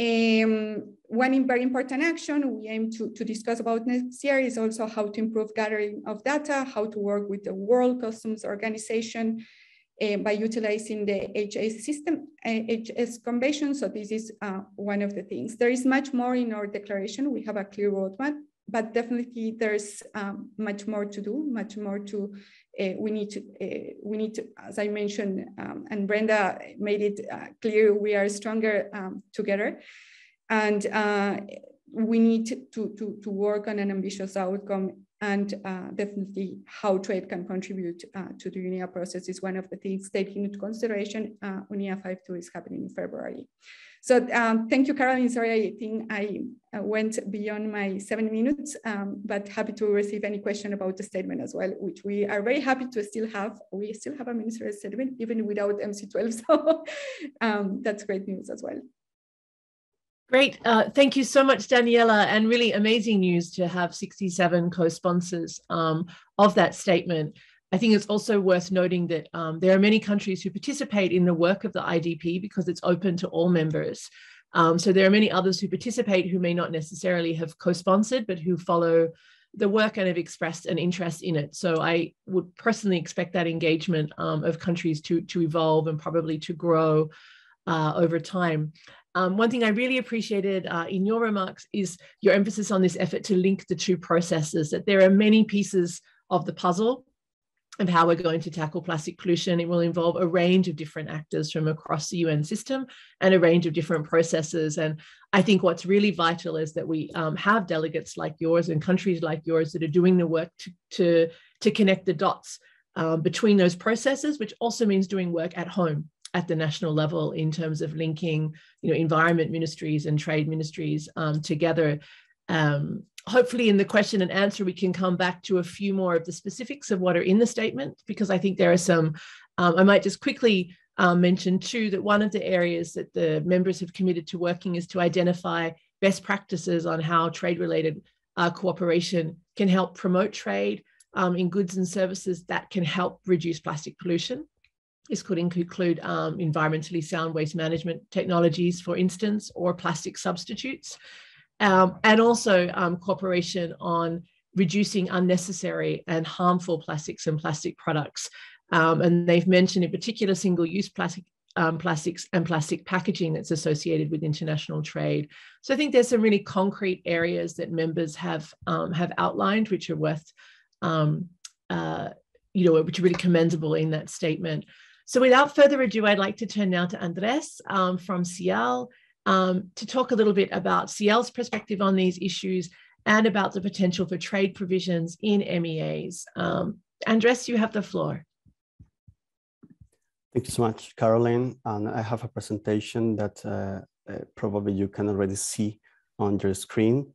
Speaker 4: Um, one very important action we aim to, to discuss about next year is also how to improve gathering of data, how to work with the World Customs Organization uh, by utilizing the HS system, uh, HS convention. So this is uh, one of the things. There is much more in our declaration. We have a clear roadmap, but definitely there's um, much more to do, much more to uh, we need to, we need to, as I mentioned, um, and Brenda made it uh, clear, we are stronger um, together. And uh, we need to, to, to work on an ambitious outcome and uh, definitely how trade can contribute uh, to the UNEA process is one of the things taking into consideration. Uh, UNEA 5.2 is happening in February. So um, thank you, Caroline. Sorry, I think I uh, went beyond my seven minutes, um, but happy to receive any question about the statement as well, which we are very happy to still have. We still have a ministerial statement, even without MC12. [laughs] So um, that's great news as well.
Speaker 1: Great. Uh, thank you so much, Daniela. And really amazing news to have 67 co sponsors um, of that statement. I think it's also worth noting that um, there are many countries who participate in the work of the IDP because it's open to all members. Um, so there are many others who participate who may not necessarily have co sponsored, but who follow the work and have expressed an interest in it. So I would personally expect that engagement um, of countries to, to evolve and probably to grow uh, over time. Um, one thing I really appreciated uh, in your remarks is your emphasis on this effort to link the two processes, that there are many pieces of the puzzle of how we're going to tackle plastic pollution. It will involve a range of different actors from across the UN system and a range of different processes. And I think what's really vital is that we um, have delegates like yours and countries like yours that are doing the work to, to, to connect the dots um, between those processes, which also means doing work at home at the national level in terms of linking you know environment ministries and trade ministries um, together. Um, hopefully in the question and answer we can come back to a few more of the specifics of what are in the statement because i think there are some um, i might just quickly um, mention too that one of the areas that the members have committed to working is to identify best practices on how trade related uh, cooperation can help promote trade um, in goods and services that can help reduce plastic pollution this could include um, environmentally sound waste management technologies, for instance, or plastic substitutes, um, and also um, cooperation on reducing unnecessary and harmful plastics and plastic products. Um, and they've mentioned in particular single-use plastic um, plastics and plastic packaging that's associated with international trade. So I think there's some really concrete areas that members have um, have outlined, which are worth, um, uh, you know, which are really commendable in that statement. So without further ado, I'd like to turn now to Andres um, from CIEL um, to talk a little bit about CIEL's perspective on these issues and about the potential for trade provisions in MEAs. Um, Andres, you have the floor.
Speaker 5: Thank you so much, Caroline. And I have a presentation that uh, uh, probably you can already see on your screen.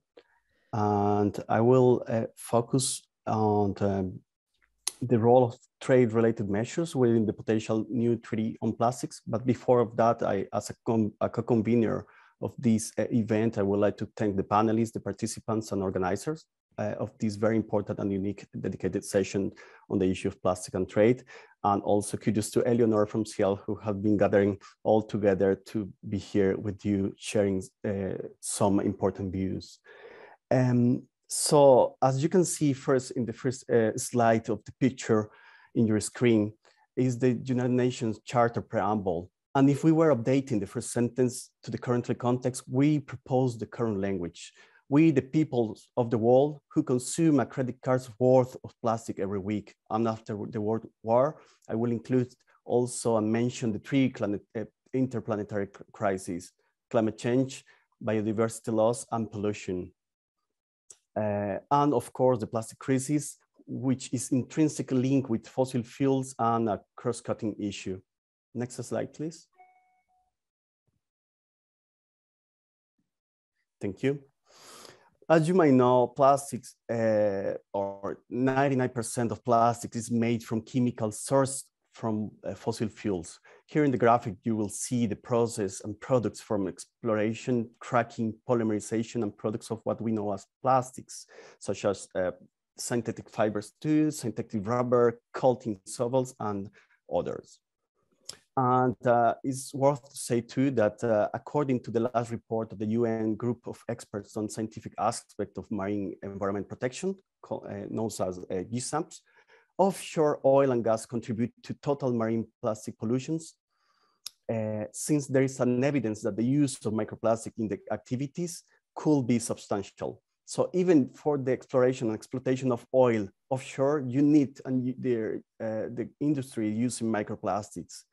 Speaker 5: And I will uh, focus on the the role of trade-related measures within the potential new treaty on plastics. But before of that, I, as a, a co-convener of this uh, event, I would like to thank the panelists, the participants and organizers uh, of this very important and unique dedicated session on the issue of plastic and trade. And also kudos to Eleanor from CIEL who have been gathering all together to be here with you, sharing uh, some important views. Um, so as you can see first in the first uh, slide of the picture in your screen is the United Nations Charter Preamble. And if we were updating the first sentence to the current context, we propose the current language. We, the people of the world who consume a credit card's worth of plastic every week. And after the World War, I will include also and mention the three uh, interplanetary crises, climate change, biodiversity loss, and pollution. Uh, and of course, the plastic crisis, which is intrinsically linked with fossil fuels and a cross-cutting issue. Next slide, please. Thank you. As you might know, plastics, uh, or 99% of plastics is made from chemical sourced from uh, fossil fuels. Here in the graphic, you will see the process and products from exploration, cracking, polymerization, and products of what we know as plastics, such as uh, synthetic fibers too, synthetic rubber, coating solvents, and others. And uh, it's worth to say too that uh, according to the last report of the UN group of experts on scientific aspect of marine environment protection, uh, known as uh, GESAMPS, offshore oil and gas contribute to total marine plastic pollutions, uh, since there is an evidence that the use of microplastic in the activities could be substantial. So even for the exploration and exploitation of oil offshore, you need and the, uh, the industry using microplastics.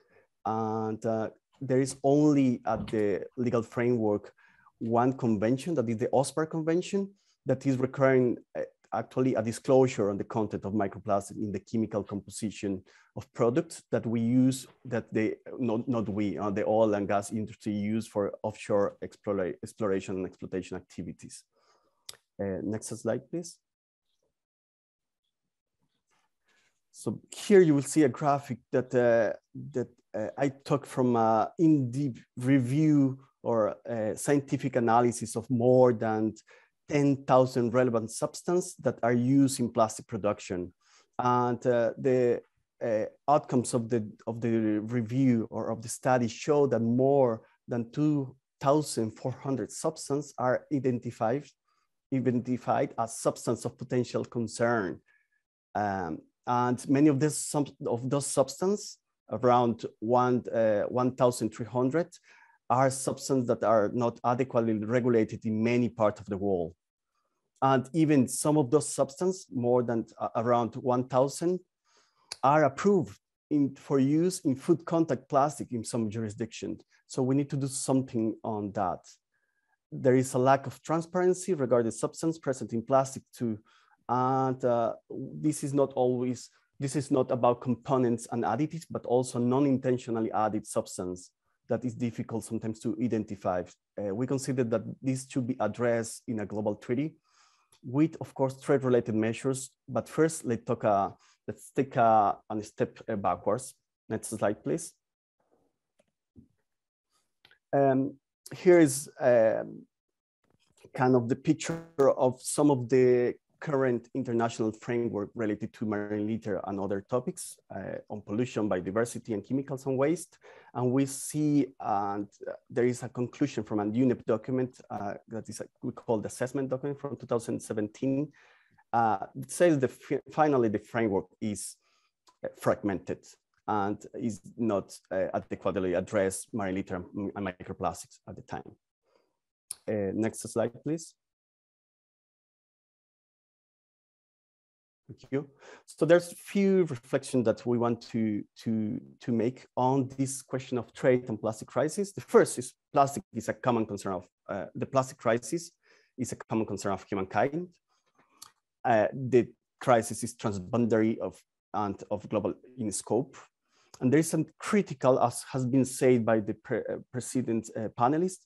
Speaker 5: And uh, there is only at the legal framework one convention, that is the OSPAR convention, that is requiring uh, actually a disclosure on the content of microplastic in the chemical composition of products that we use, that they, not, not we, uh, the oil and gas industry use for offshore exploration and exploitation activities. Uh, next slide, please. So here you will see a graphic that, uh, that uh, I took from an in-depth review or scientific analysis of more than 10,000 relevant substances that are used in plastic production. And uh, the uh, outcomes of the, of the review or of the study show that more than 2,400 substances are identified, identified as substance of potential concern. Um, and many of, this, some of those substances, around one, uh, 1,300, are substances that are not adequately regulated in many parts of the world. And even some of those substances, more than uh, around 1,000, are approved in, for use in food contact plastic in some jurisdictions. So we need to do something on that. There is a lack of transparency regarding substance present in plastic too. And uh, this is not always, this is not about components and additives, but also non-intentionally added substance that is difficult sometimes to identify. Uh, we consider that this should be addressed in a global treaty with, of course, trade-related measures. But first, let's talk. Uh, let's take a, a step uh, backwards. Next slide, please. Um, here is um, kind of the picture of some of the current international framework related to marine litter and other topics uh, on pollution, biodiversity, and chemicals and waste. And we see and uh, there is a conclusion from a UNEP document uh, that is a, we call the assessment document from 2017. Uh, it says that finally the framework is uh, fragmented and is not uh, adequately addressed marine litter and microplastics at the time. next slide, please. You. So there's a few reflections that we want to, to, to make on this question of trade and plastic crisis. The first is plastic is a common concern of, uh, the plastic crisis is a common concern of humankind. Uh, the crisis is transboundary of, and of global in scope. And there is some critical, as has been said by the pre uh, precedent uh, panelist,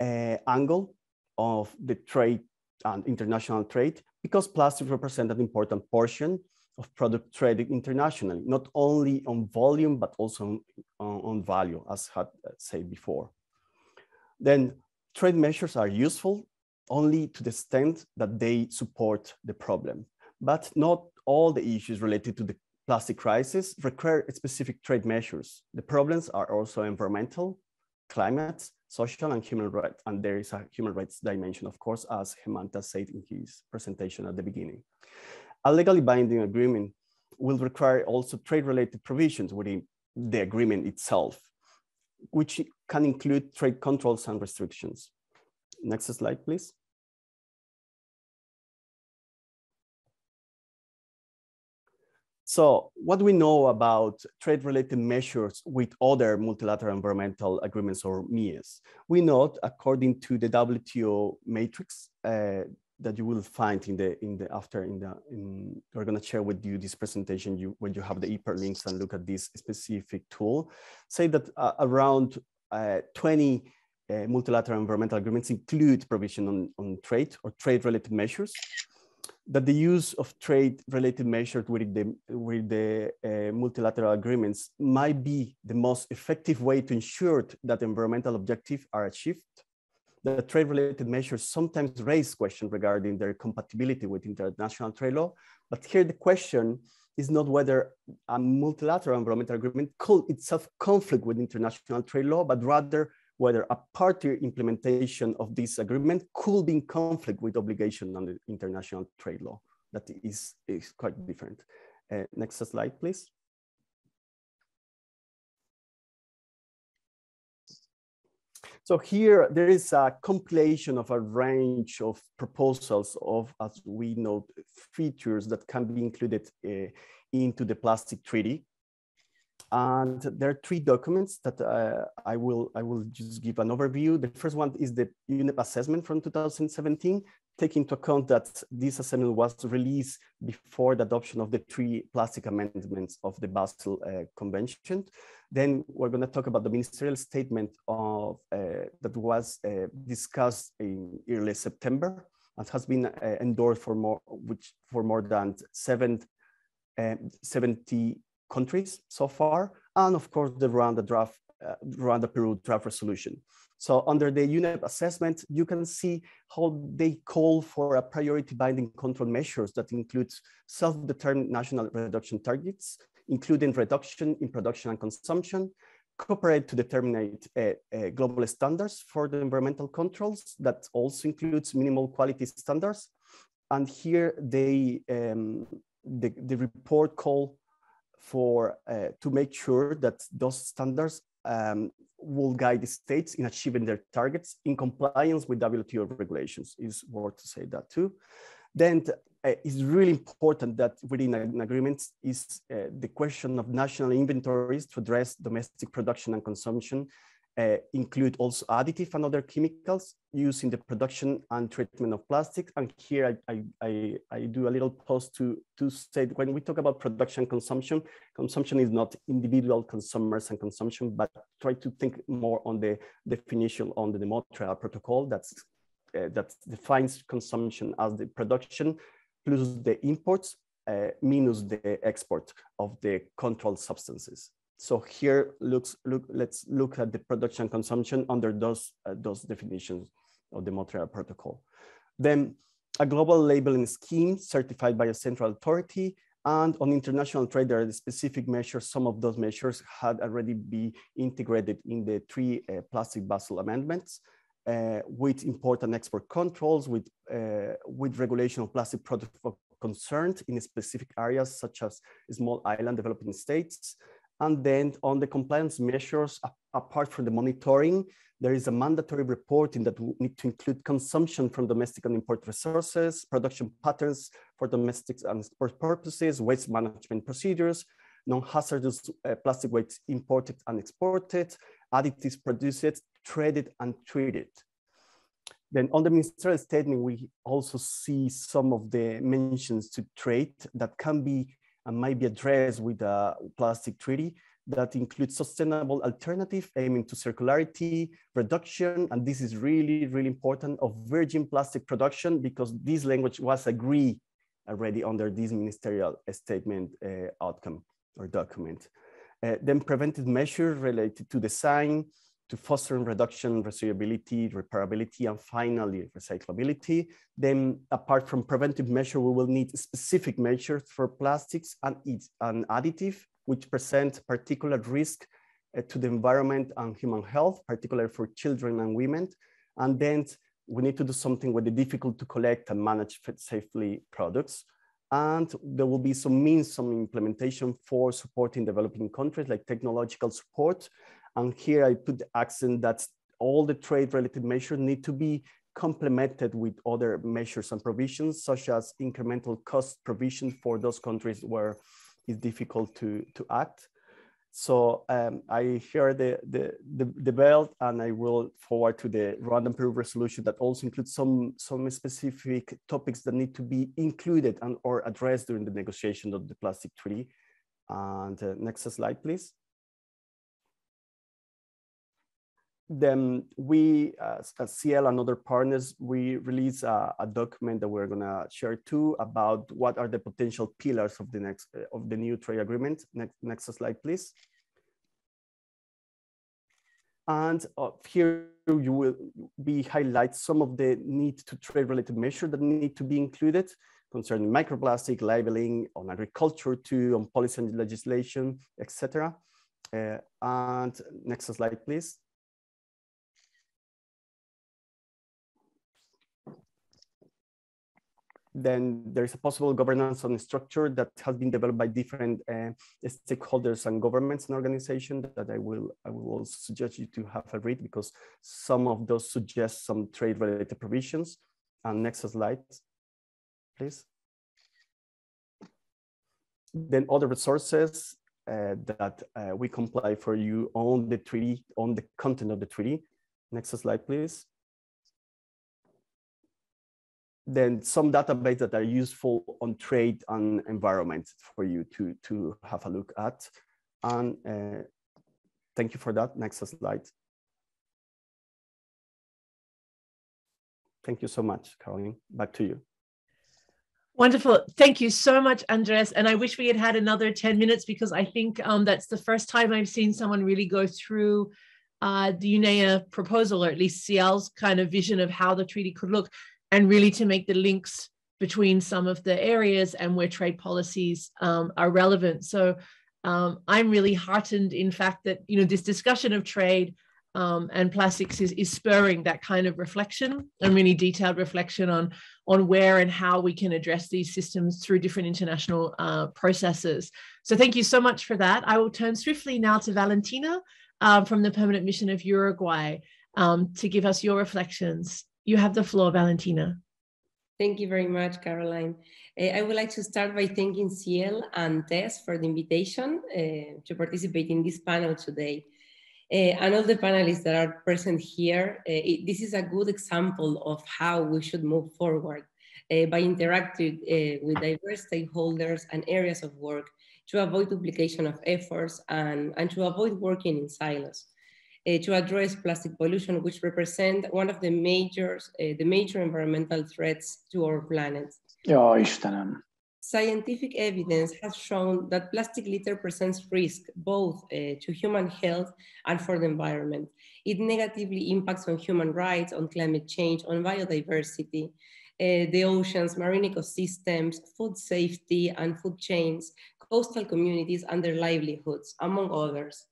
Speaker 5: uh, angle of the trade and international trade because plastic represents an important portion of product traded internationally, not only on volume, but also on, on value, as had uh, said before. Then trade measures are useful only to the extent that they support the problem, but not all the issues related to the plastic crisis require specific trade measures. The problems are also environmental, climate, social and human rights. And there is a human rights dimension, of course, as Hemantha said in his presentation at the beginning. A legally binding agreement will require also trade-related provisions within the agreement itself, which can include trade controls and restrictions. Next slide, please. So what we know about trade-related measures with other multilateral environmental agreements or MEAs? We know, according to the WTO matrix uh, that you will find in the in the after in the in, we're going to share with you this presentation you when you have the hyperlinks and look at this specific tool. Say that uh, around uh, 20 uh, multilateral environmental agreements include provision on, on trade or trade-related measures that the use of trade-related measures with the, with the uh, multilateral agreements might be the most effective way to ensure that environmental objectives are achieved. The trade-related measures sometimes raise questions regarding their compatibility with international trade law, but here the question is not whether a multilateral environmental agreement could itself conflict with international trade law, but rather whether a party implementation of this agreement could be in conflict with obligation under international trade law. That is, is quite different. Uh, next slide, please. So here there is a compilation of a range of proposals of, as we know, features that can be included uh, into the plastic treaty. And there are three documents that uh, I will I will just give an overview. The first one is the UNEP assessment from 2017 take into account that this assessment was released before the adoption of the three plastic amendments of the Basel uh, Convention. Then we're going to talk about the ministerial statement of uh, that was uh, discussed in early September and has been uh, endorsed for more, which for more than seven, uh, 70 countries so far, and of course the Rwanda draft, uh, Rwanda Peru draft resolution. So under the UNEP assessment, you can see how they call for a priority binding control measures that includes self-determined national reduction targets, including reduction in production and consumption, cooperate to determine uh, uh, global standards for the environmental controls that also includes minimal quality standards. And here they, um, the, the report call for uh, to make sure that those standards um, will guide the states in achieving their targets in compliance with WTO regulations is worth to say that too. Then uh, it's really important that within an agreement is uh, the question of national inventories to address domestic production and consumption uh, include also additive and other chemicals used in the production and treatment of plastics. And here I, I, I, do a little pause to, to state when we talk about production consumption, consumption is not individual consumers and consumption, but try to think more on the definition on the Montreal protocol that's, uh, that defines consumption as the production plus the imports uh, minus the export of the controlled substances. So here, looks, look, let's look at the production consumption under those, uh, those definitions of the Montreal Protocol. Then a global labeling scheme certified by a central authority and on international trade, there are specific measures. Some of those measures had already been integrated in the three uh, plastic Basel amendments uh, with import and export controls, with, uh, with regulation of plastic products concerned in specific areas such as small island developing states, and then on the compliance measures, apart from the monitoring, there is a mandatory reporting that will need to include consumption from domestic and import resources, production patterns for domestic and export purposes, waste management procedures, non-hazardous uh, plastic waste imported and exported, additives produced, traded and treated. Then on the ministerial statement, we also see some of the mentions to trade that can be and might be addressed with a plastic treaty that includes sustainable alternative aiming to circularity, reduction, and this is really, really important, of virgin plastic production because this language was agreed already under this ministerial statement uh, outcome or document. Uh, then preventive measures related to design, to fostering reduction, reusability, repairability, and finally recyclability. Then apart from preventive measure, we will need specific measures for plastics and, and additive, which present particular risk uh, to the environment and human health, particularly for children and women. And then we need to do something with the difficult to collect and manage safely products. And there will be some means, some implementation for supporting developing countries like technological support and here I put the accent that all the trade related measures need to be complemented with other measures and provisions, such as incremental cost provision for those countries where it's difficult to, to act. So um, I hear the, the, the, the, and I will forward to the Rwanda Peru resolution that also includes some, some specific topics that need to be included and or addressed during the negotiation of the plastic treaty. And uh, next slide, please. Then we, uh, as CIEL and other partners, we release a, a, document that we're gonna share too about what are the potential pillars of the next uh, of the new trade agreement. Next, next slide, please. And uh, here you will be highlight some of the need to trade related measures that need to be included concerning microplastic labeling on agriculture too, on policy and legislation, etc. Uh, and next slide, please. Then there's a possible governance and structure that has been developed by different uh, stakeholders and governments and organizations that I will I will also suggest you to have a read because some of those suggest some trade related provisions. And next slide, please. Then other resources uh, that uh, we comply for you on the treaty, on the content of the treaty. Next slide, please. Then some database that are useful on trade and environment for you to, to have a look at. And uh, thank you for that. Next slide. Thank you so much, Caroline. Back to you.
Speaker 1: Wonderful. Thank you so much, Andres. And I wish we had had another 10 minutes because I think um, that's the first time I've seen someone really go through uh, the UNEA proposal, or at least CIEL's kind of vision of how the treaty could look, and really to make the links between some of the areas and where trade policies um, are relevant. So um, I'm really heartened, in fact, that you know this discussion of trade um, and plastics is, is spurring that kind of reflection and really detailed reflection on, on where and how we can address these systems through different international uh, processes. So thank you so much for that. I will turn swiftly now to Valentina uh, from the Permanent Mission of Uruguay um, to give us your reflections. You have the floor, Valentina.
Speaker 6: Thank you very much, Caroline. Uh, I would like to start by thanking CIEL and TESS for the invitation uh, to participate in this panel today. Uh, and all the panelists that are present here, it, this is a good example of how we should move forward by interacting with diverse stakeholders and areas of work to avoid duplication of efforts and, and to avoid working in silos. Uh, to address plastic pollution, which represent one of the major, uh, the major environmental threats to our planet.
Speaker 7: Ja, Istenem.
Speaker 6: Scientific evidence has shown that plastic litter presents risk both uh, to human health and for the environment. It negatively impacts on human rights, on climate change, on biodiversity, uh, the oceans, marine ecosystems, food safety and food chains, coastal communities and their livelihoods, among others.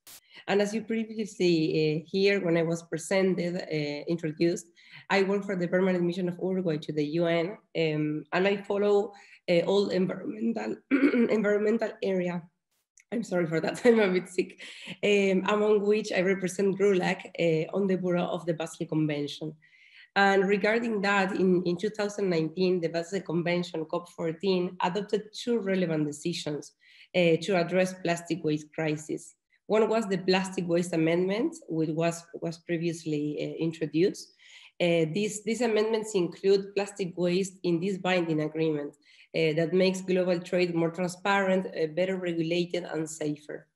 Speaker 6: And as you previously uh, hear when I was presented, uh, introduced, I work for the Permanent Mission of Uruguay to the UN, um, and I follow uh, all environmental [clears throat] environmental area. I'm sorry for that, [laughs] I'm a bit sick, um, among which I represent GRULAC uh, on the Bureau of the Basel Convention. And regarding that, in, in 2019, the Basel Convention, COP14, adopted two relevant decisions uh, to address plastic waste crisis. One was the Plastic Waste Amendment, which was, was previously uh, introduced. Uh, these, these amendments include plastic waste in this binding agreement, uh, that makes global trade more transparent, uh, better regulated and safer.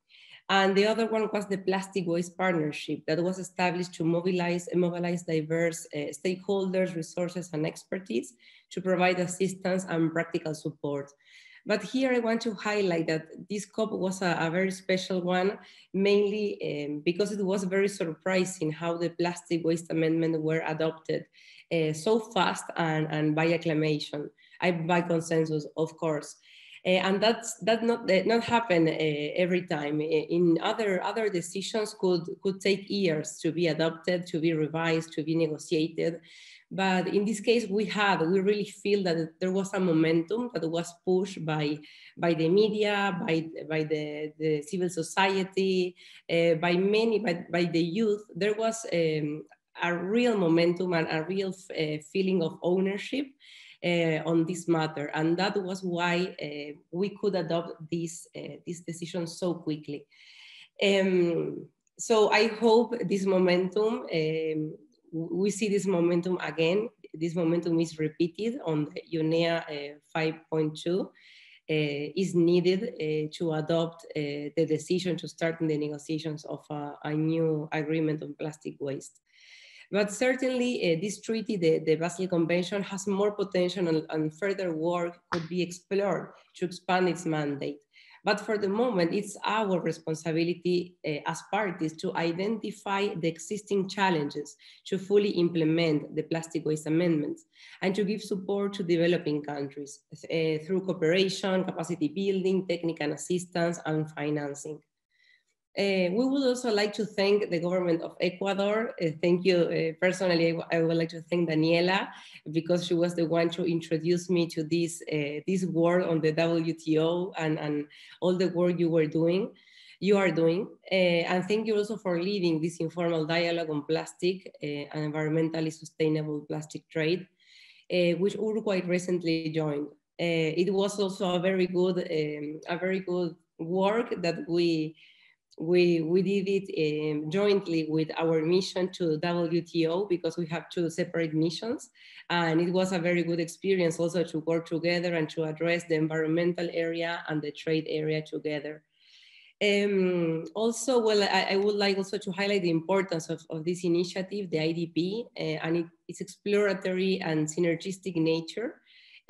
Speaker 6: And the other one was the Plastic Waste Partnership that was established to mobilize, mobilize diverse uh, stakeholders, resources, and expertise to provide assistance and practical support. But here I want to highlight that this COP was a, a very special one, mainly um, because it was very surprising how the plastic waste amendment were adopted uh, so fast and, and by acclamation. I by consensus, of course. Uh, and that's that not that not happen uh, every time. In other other decisions could could take years to be adopted, to be revised, to be negotiated. But in this case, we had we really feel that there was a momentum that was pushed by by the media, by by the, the civil society, uh, by many by, by the youth. There was um, a real momentum and a real feeling of ownership uh, on this matter. And that was why uh, we could adopt this, uh, this decision so quickly. Um, so I hope this momentum, um, we see this momentum again. This momentum is repeated on the UNEA 5.2. Uh, is needed uh, to adopt uh, the decision to start the negotiations of a, a new agreement on plastic waste. But certainly uh, this treaty, the, the Basel Convention, has more potential and, and further work could be explored to expand its mandate. But for the moment, it's our responsibility uh, as parties to identify the existing challenges to fully implement the plastic waste amendments and to give support to developing countries uh, through cooperation, capacity building, technical assistance, and financing. Uh, we would also like to thank the government of Ecuador. Uh, thank you uh, personally. I, would like to thank Daniela because she was the one to introduce me to this this work on the WTO and, and all the work you were doing, you are doing. And thank you also for leading this informal dialogue on plastic and environmentally sustainable plastic trade, which Uruguay recently joined. it was also a very good, um, a very good work that we we, we did it um, jointly with our mission to WTO because we have two separate missions. And it was a very good experience also to work together and to address the environmental area and the trade area together. Um, also, well, I, I, would like also to highlight the importance of, of this initiative, the IDP, uh, and it, its exploratory and synergistic nature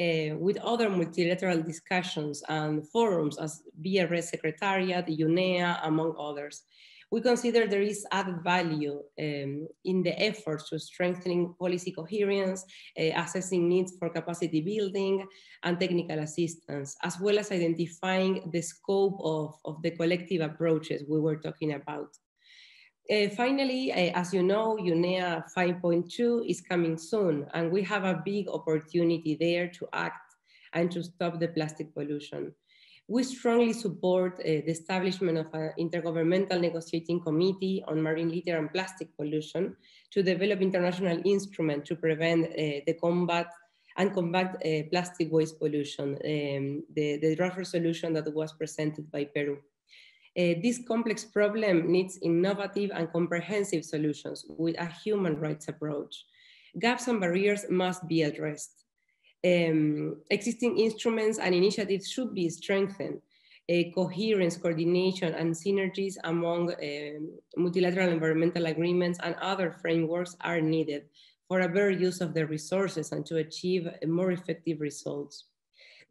Speaker 6: uh, with other multilateral discussions and forums as BRS Secretariat, UNEA, among others. We consider there is added value um, in the efforts to strengthening policy coherence, uh, assessing needs for capacity building and technical assistance, as well as identifying the scope of, of the collective approaches we were talking about. Uh, finally, uh, as you know, UNEA 5.2 is coming soon, and we have a big opportunity there to act and to stop the plastic pollution. We strongly support uh, the establishment of an intergovernmental negotiating committee on marine litter and plastic pollution to develop international instruments to prevent uh, the combat and combat uh, plastic waste pollution, um, the, the draft resolution that was presented by Peru. Uh, this complex problem needs innovative and comprehensive solutions with a human rights approach. Gaps and barriers must be addressed. Um, existing instruments and initiatives should be strengthened. Uh, coherence, coordination, and synergies among uh, multilateral environmental agreements and other frameworks are needed for a better use of the resources and to achieve more effective results.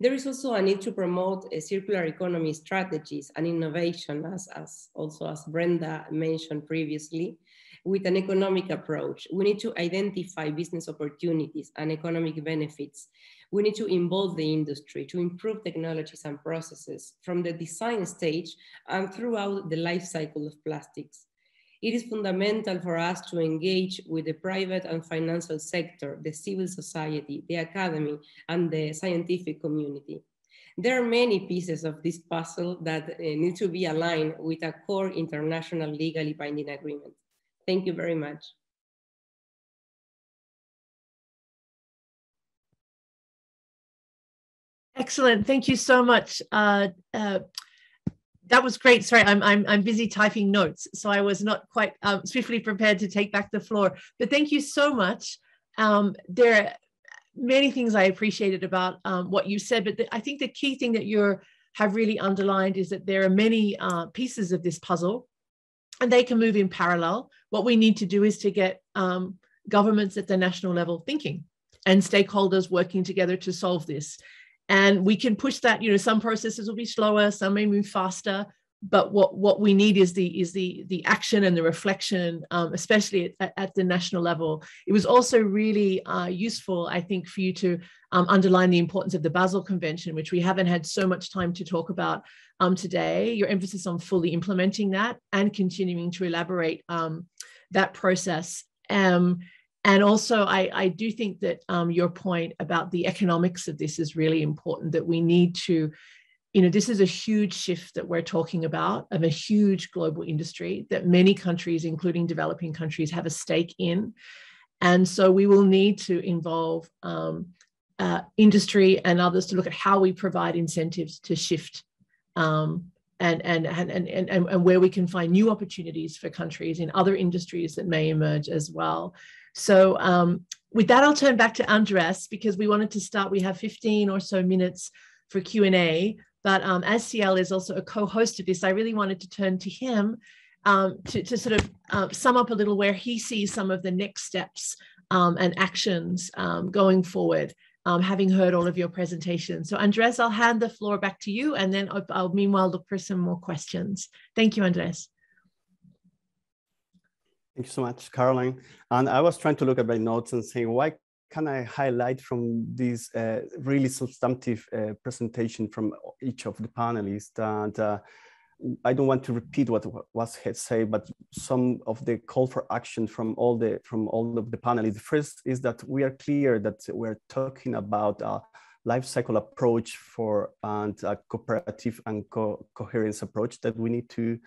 Speaker 6: There is also a need to promote a circular economy strategies and innovation, as, as also as Brenda mentioned previously, with an economic approach. We need to identify business opportunities and economic benefits. We need to involve the industry to improve technologies and processes from the design stage and throughout the life cycle of plastics. It is fundamental for us to engage with the private and financial sector, the civil society, the academy, and the scientific community. There are many pieces of this puzzle that uh, need to be aligned with a core international legally binding agreement. Thank you very much.
Speaker 1: Excellent. Thank you so much. Uh, uh, that was great. Sorry, I'm I'm I'm busy typing notes, so I was not quite um, swiftly prepared to take back the floor. But thank you so much. Um, there are many things I appreciated about um, what you said, but the, I think the key thing that you have really underlined is that there are many uh, pieces of this puzzle, and they can move in parallel. What we need to do is to get um, governments at the national level thinking, and stakeholders working together to solve this and we can push that you know some processes will be slower some may move faster but what what we need is the is the the action and the reflection um, especially at, at, the national level. It was also really uh, useful i think for you to um, underline the importance of the basel convention which we haven't had so much time to talk about um, today. Your emphasis on fully implementing that and continuing to elaborate um, that process. Um, and also, I, I do think that um, your point about the economics of this is really important, that we need to, you know, this is a huge shift that we're talking about of a huge global industry that many countries, including developing countries, have a stake in. And so we will need to involve um, uh, industry and others to look at how we provide incentives to shift um, and, and, and, and, and, and where we can find new opportunities for countries in other industries that may emerge as well. So um, with that, I'll turn back to Andres because we wanted to start. We have 15 or so minutes for Q&A, but um, as CIEL is also a co-host of this, I really wanted to turn to him um, to, to, sort of uh, sum up a little where he sees some of the next steps um, and actions um, going forward, um, having heard all of your presentations. So Andres, I'll hand the floor back to you and then I'll, I'll meanwhile look for some more questions. Thank you, Andres.
Speaker 5: Thank you so much, Caroline. And I was trying to look at my notes and saying, why can I highlight from this uh, really substantive uh, presentation from each of the panelists? And uh, I don't want to repeat what was said, but some of the call for action from all the from all of the panelists. The first is that we are clear that we're talking about a life cycle approach for and a cooperative and co coherence approach that we need to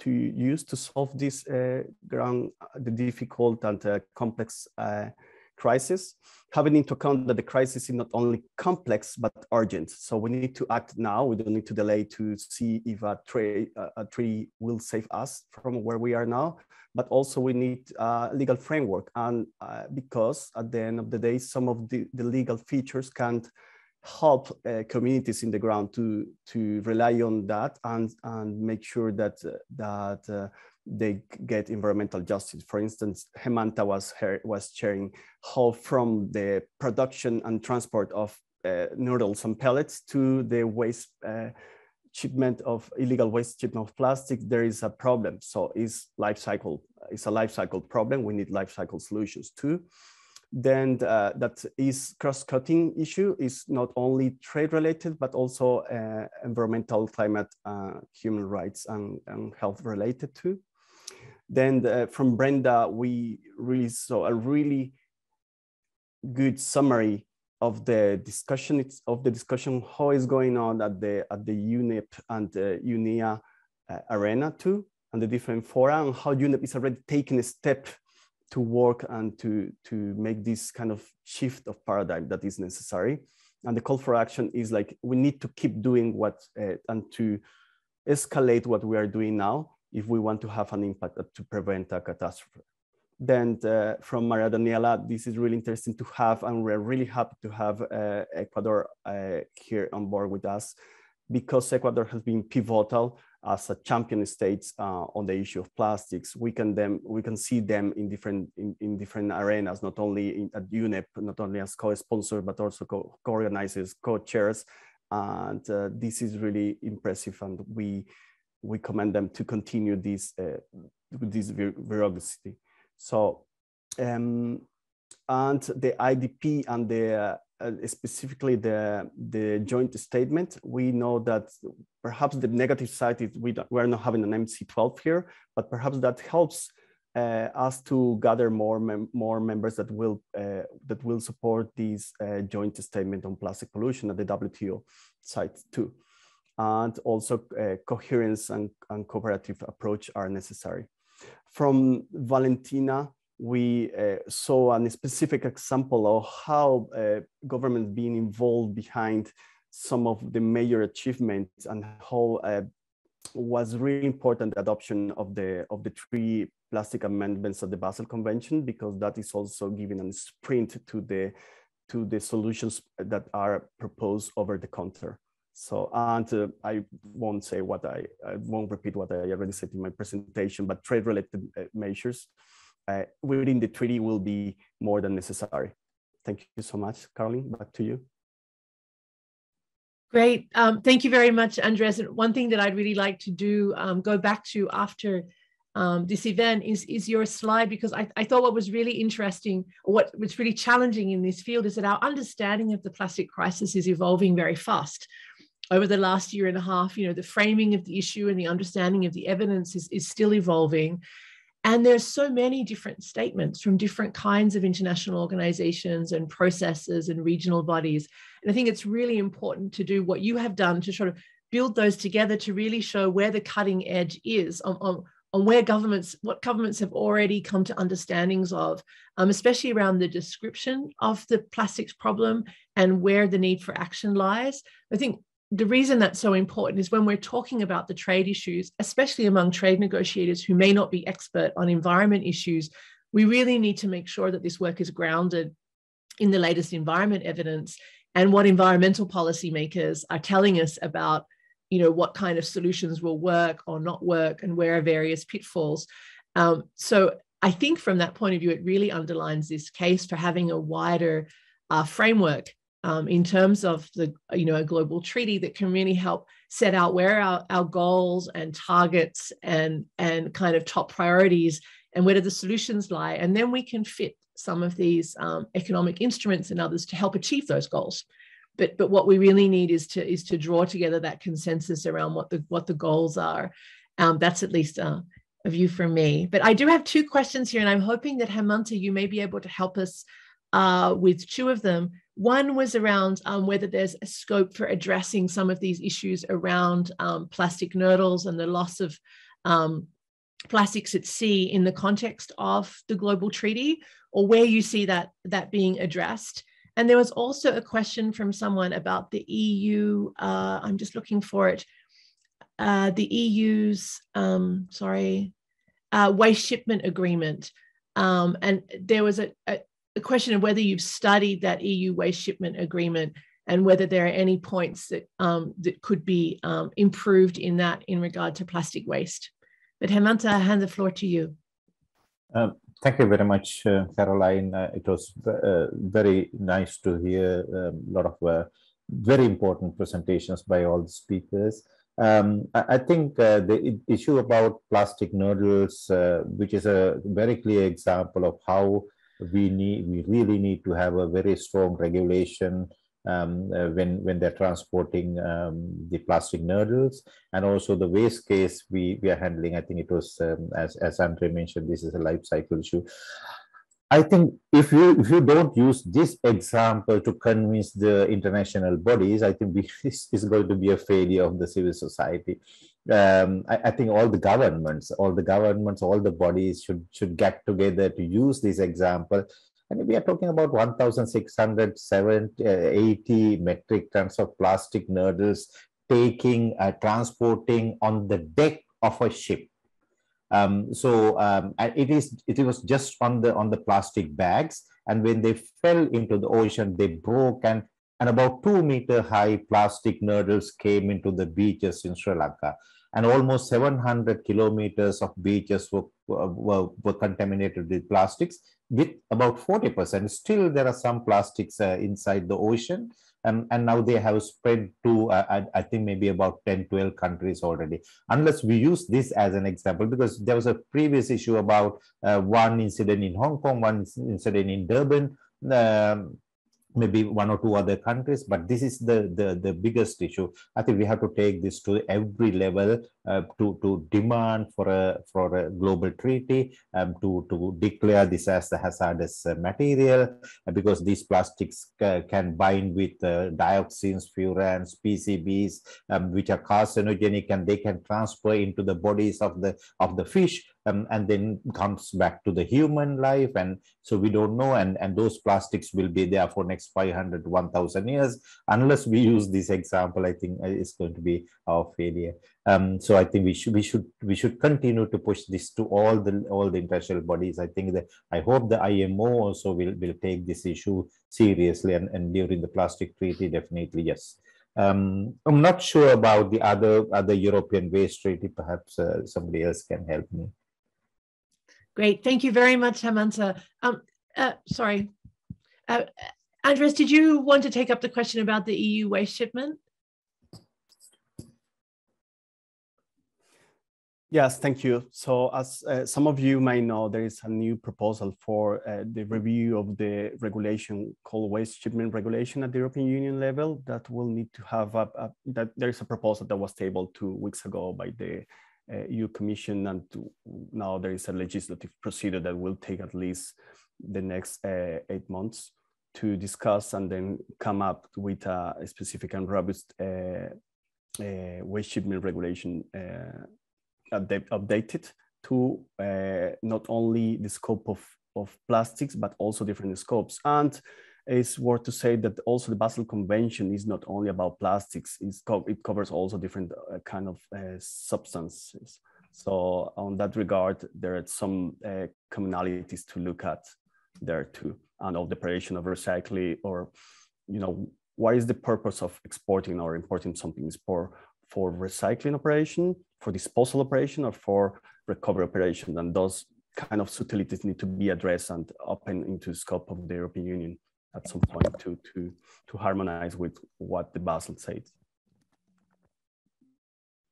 Speaker 5: to use to solve this uh, ground, the difficult and uh, complex uh, crisis, having into account that the crisis is not only complex but urgent. So we need to act now. We don't need to delay to see if a tree, a tree will save us from where we are now. But also we need a legal framework, and uh, because at the end of the day, some of the, the legal features can't help uh, communities in the ground to to rely on that and and make sure that uh, that uh, they get environmental justice. For instance, Hemantha was her, was sharing how from the production and transport of uh, nurdles and pellets to the waste uh, shipment of illegal waste shipment of plastic, there is a problem. So it's life cycle, it's a life cycle problem. We need life cycle solutions too then uh, that is cross-cutting issue is not only trade related, but also uh, environmental, climate, uh, human rights and, and, health related too. Then the, from Brenda, we really saw a really good summary of the discussion it's of the discussion how is going on at the at the UNEP and the UNEA uh, arena too and the different fora and how UNEP is already taking a step to work and to, to make this kind of shift of paradigm that is necessary. And the call for action is like, we need to keep doing what, uh, and to escalate what we are doing now if we want to have an impact to prevent a catastrophe. Then uh, from Maria Daniela, this is really interesting to have, and we're really happy to have uh, Ecuador uh, here on board with us because Ecuador has been pivotal as a champion states uh, on the issue of plastics. We can them we can see them in different in, in different arenas, not only in, at UNEP, not only as co-sponsor, but also co-organizers, co-chairs. And uh, this is really impressive, and we we commend them to continue this uh, this virtuosity. So, um, and the IDP and the uh, uh, specifically the, the joint statement, we know that perhaps the negative side is we we're not having an MC12 here, but perhaps that helps uh, us to gather more mem more members that will uh, that will support this uh, joint statement on plastic pollution at the WTO site too, and also uh, coherence and, and cooperative approach are necessary. From Valentina, we uh, saw a specific example of how uh, government being involved behind some of the major achievements and how uh, was really important the adoption of the of the three plastic amendments of the Basel Convention because that is also giving a sprint to the to the solutions that are proposed over the counter. So, and uh, I won't say what I, I won't repeat what I already said in my presentation, but trade related uh, measures uh, within the treaty will be more than necessary. Thank you so much, Caroline. Back to you.
Speaker 1: Great. Um, thank you very much, Andres. And one thing that I'd really like to do, um, go back to after um, this event is, is your slide, because I, I thought what was really interesting, what was really challenging in this field is that our understanding of the plastic crisis is evolving very fast. Over the last year and a half, you know, the framing of the issue and the understanding of the evidence is, is still evolving. And there's so many different statements from different kinds of international organizations and processes and regional bodies. And I think it's really important to do what you have done to sort of build those together to really show where the cutting edge is on, on, on where governments, what governments have already come to understandings of, um, especially around the description of the plastics problem and where the need for action lies. I think the reason that's so important is when we're talking about the trade issues, especially among trade negotiators who may not be expert on environment issues, we really need to make sure that this work is grounded in the latest environment evidence and what environmental policymakers are telling us about you know what kind of solutions will work or not work and where are various pitfalls. Um, so i think from that point of view it really underlines this case for having a wider uh, framework um, in terms of the you know a global treaty that can really help set out where our, our goals and targets and and kind of top priorities and where do the solutions lie. And then we can fit some of these um, economic instruments and others to help achieve those goals. But but what we really need is to is to draw together that consensus around what the what the goals are. Um, that's at least a, a view from me. But i do have two questions here and i'm hoping that Hemantha you may be able to help us uh, with two of them one was around um, whether there's a scope for addressing some of these issues around um, plastic nurdles and the loss of um, plastics at sea in the context of the global treaty, or where you see that that being addressed. And there was also a question from someone about the EU. Uh, I'm just looking for it. Uh, the EU's, um, sorry, uh, waste shipment agreement. Um, and there was a, a, a, question of whether you've studied that EU waste shipment agreement and whether there are any points that, um, that could be um, improved in that in regard to plastic waste. But Hemantha, I hand the floor to you.
Speaker 2: Um, thank you very much, uh, Caroline. Uh, it was uh, very nice to hear a um, lot of uh, very important presentations by all the speakers. Um, I, I, think uh, the issue about plastic nurdles, uh, which is a very clear example of how we need, we really need to have a very strong regulation um, uh, when when they're transporting um, the plastic nurdles. And also the waste case we we are handling i think it was um, as as andre mentioned this is a life cycle issue. I think if you if you don't use this example to convince the international bodies i think [laughs] we, it's going to be a failure of the civil society um, I, I, think all the governments, all the governments, all the bodies should should get together to use this example and we are talking about 1,680 metric tons of plastic nurdles taking, uh, transporting on the deck of a ship. Um, so um, it is it was just on the on the plastic bags, and when they fell into the ocean, they broke and and about two meter high plastic nurdles came into the beaches in Sri Lanka and almost 700 kilometers of beaches were, were, were contaminated with plastics with about 40%. Still, there are some plastics uh, inside the ocean. And, and now they have spread to, uh, I, I, think, maybe about 10, 12 countries already. Unless we use this as an example, because there was a previous issue about uh, one incident in Hong Kong, one incident in Durban. Um, maybe one or two other countries but this is the the, the biggest issue. I think we have to take this to every level uh, to to demand for a for a global treaty um, to to declare this as a hazardous uh, material uh, because these plastics can bind with uh, dioxins furans pcbs um, which are carcinogenic and they can transfer into the bodies of the of the fish um, and then comes back to the human life. And so we don't know and and those plastics will be there for next 500 1000 years unless we use this example i think it's going to be our failure um, so i think we should we should we should continue to push this to all the all the international bodies i think that i hope the imo also will will take this issue seriously and, and during the plastic treaty definitely yes um, I'm not sure about the other other European waste treaty. Perhaps uh, somebody else can help me.
Speaker 1: Great. Thank you very much, Hemantha. Um, uh, sorry. Uh, Andres, did you want to take up the question about the EU waste shipment?
Speaker 5: Yes, thank you. So as uh, some of you may know, there is a new proposal for uh, the review of the regulation called waste shipment regulation at the European Union level that will need to have a, a that there is a proposal that was tabled two weeks ago by the uh, EU Commission, and to, now there is a legislative procedure that will take at least the next uh, eight months to discuss and then come up with a specific and robust uh, uh waste shipment regulation update, updated to uh, not only the scope of, of plastics, but also different scopes. And it's worth to say that also the Basel Convention is not only about plastics, co it covers also different uh, kind of uh, substances. So on that regard, there are some uh, commonalities to look at there too, and of the operation of recycling or, you know, what is the purpose of exporting or importing something for, for recycling operation, for disposal operation, or for recovery operation? And those kind of subtleties need to be addressed and open into scope of the European Union at some point to, to, to harmonize with what the Basel says.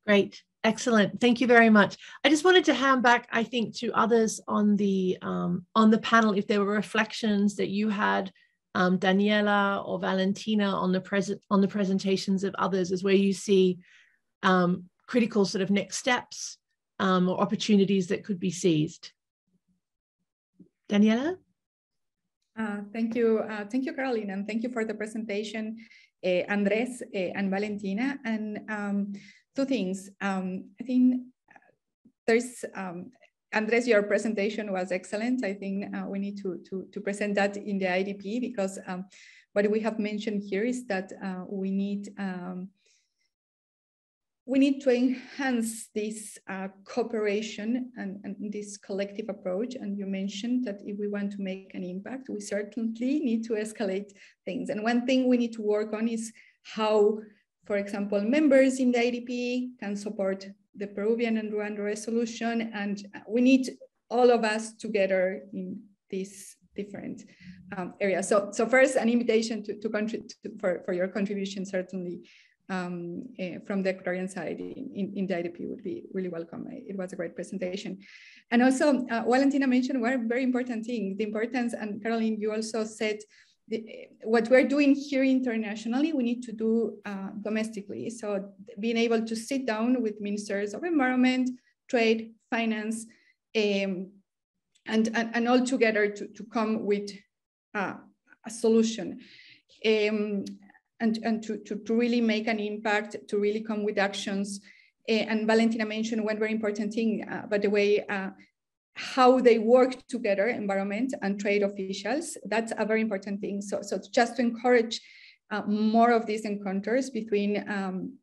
Speaker 1: Great, excellent. Thank you very much. I just wanted to hand back, I think, to others on the um, on the panel if there were reflections that you had, um, Daniela or Valentina, on the present on the presentations of others, as where you see um, critical sort of next steps um, or opportunities that could be seized. Daniela.
Speaker 4: Uh, thank you. Uh, thank you, Caroline, and thank you for the presentation, uh, Andres uh, and Valentina. And um, two things. Um, I think there's um, Andres, your presentation was excellent. I think uh, we need to, to, to, present that in the IDP because um, what we have mentioned here is that uh, we need um, we need to enhance this uh, cooperation and, and, this collective approach. And you mentioned that if we want to make an impact, we certainly need to escalate things. And one thing we need to work on is how, for example, members in the IDP can support the Peruvian and Rwanda resolution. And we need all of us together in this different um. So, so first, an invitation to, to contribute for, for your contribution, certainly um, uh, from the Ecuadorian side in, in, in, the IDP would be really welcome. It was a great presentation. And also, uh, Valentina mentioned one very important thing, the importance, and Caroline, you also said, the, what we're doing here internationally, we need to do uh, domestically. So being able to sit down with ministers of environment, trade, finance, um, and, and, and all together to, to come with uh, a solution. Um, and, and to, to, to really make an impact, to really come with actions. Uh, and Valentina mentioned one very important thing, uh, by the way, uh, how they work together, environment and trade officials. That's a very important thing. So, so just to encourage uh, more of these encounters between um,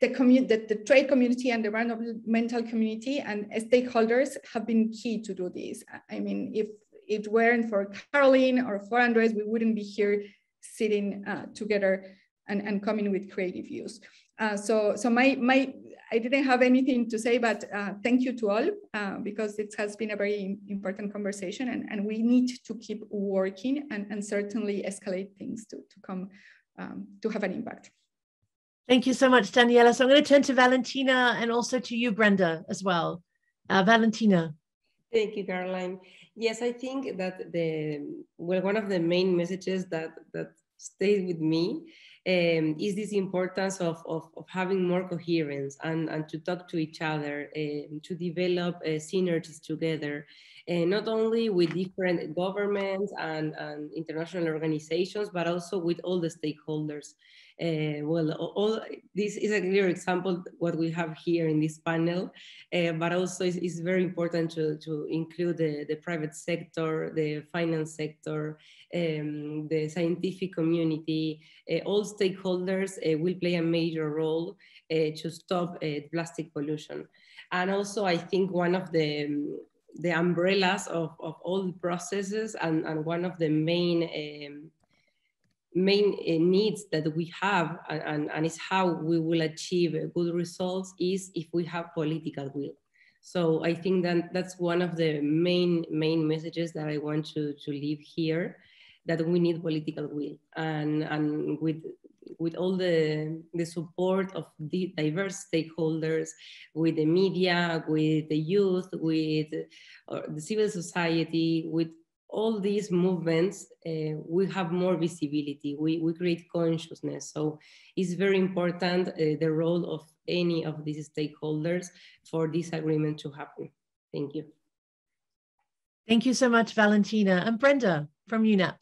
Speaker 4: the, the, the, trade community and the environmental community and stakeholders have been key to do this. I mean, if it weren't for Caroline or for Andres, we wouldn't be here sitting uh, together and, and coming with creative views. Uh, so so my, my, I didn't have anything to say, but uh, thank you to all uh, because it has been a very important conversation and, and we need to keep working and, and certainly escalate things to, to come um, to have an impact.
Speaker 1: Thank you so much, Daniela. So I'm going to turn to Valentina and also to you, Brenda, as well. Uh, Valentina.
Speaker 6: Thank you, Caroline. Yes, I think that the well, one of the main messages that that stayed with me um, is this importance of, of, of, having more coherence and, and to talk to each other, um, to develop uh, synergies together, uh, not only with different governments and, and international organizations, but also with all the stakeholders. Uh, well, all, this is a clear example what we have here in this panel, uh, but also it's, it's, very important to, to include the, the private sector, the finance sector, um, the scientific community, uh, all stakeholders uh, will play a major role uh, to stop plastic pollution. And also I think one of the, um, the umbrellas of, of all processes and, and one of the main um, main needs that we have and, and, and is how we will achieve good results is if we have political will. So I think that that's one of the main main messages that I want to, to leave here, that we need political will and, and with with all the, the support of the diverse stakeholders, with the media, with the youth, with the civil society, with all these movements, uh, we have more visibility, we, we create consciousness. So it's very important uh, the role of any of these stakeholders for this agreement to happen. Thank you.
Speaker 1: Thank you so much, Valentina. And Brenda from UNEP.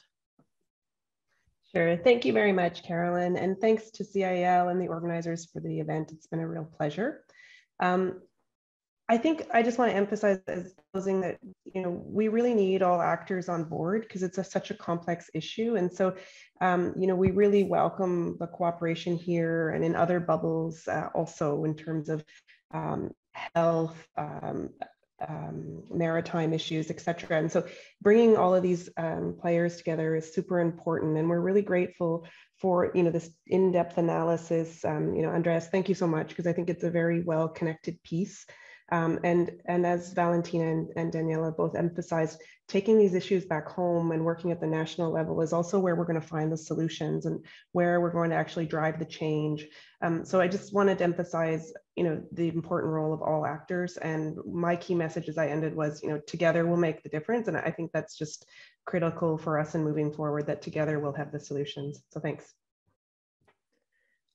Speaker 3: Sure. Thank you very much, Carolyn. And thanks to CIEL and the organizers for the event. It's been a real pleasure. Um, I think I just want to emphasize as closing that you know we really need all actors on board because it's a, such a complex issue, and so um, you know we really welcome the cooperation here and in other bubbles uh, also in terms of um, health, um, um maritime issues, et cetera. And so bringing all of these um, players together is super important, and we're really grateful for you know this in-depth analysis. Um, you know, Andreas, thank you so much because I think it's a very well connected piece. Um, and, and as Valentina and, and Daniela both emphasized, taking these issues back home and working at the national level is also where we're going to find the solutions and where we're going to actually drive the change. Um, so I just wanted to emphasize, you know, the important role of all actors. And my key message as I ended was, you know, together we'll make the difference. And I think that's just critical for us in moving forward that together we'll have the solutions. So thanks.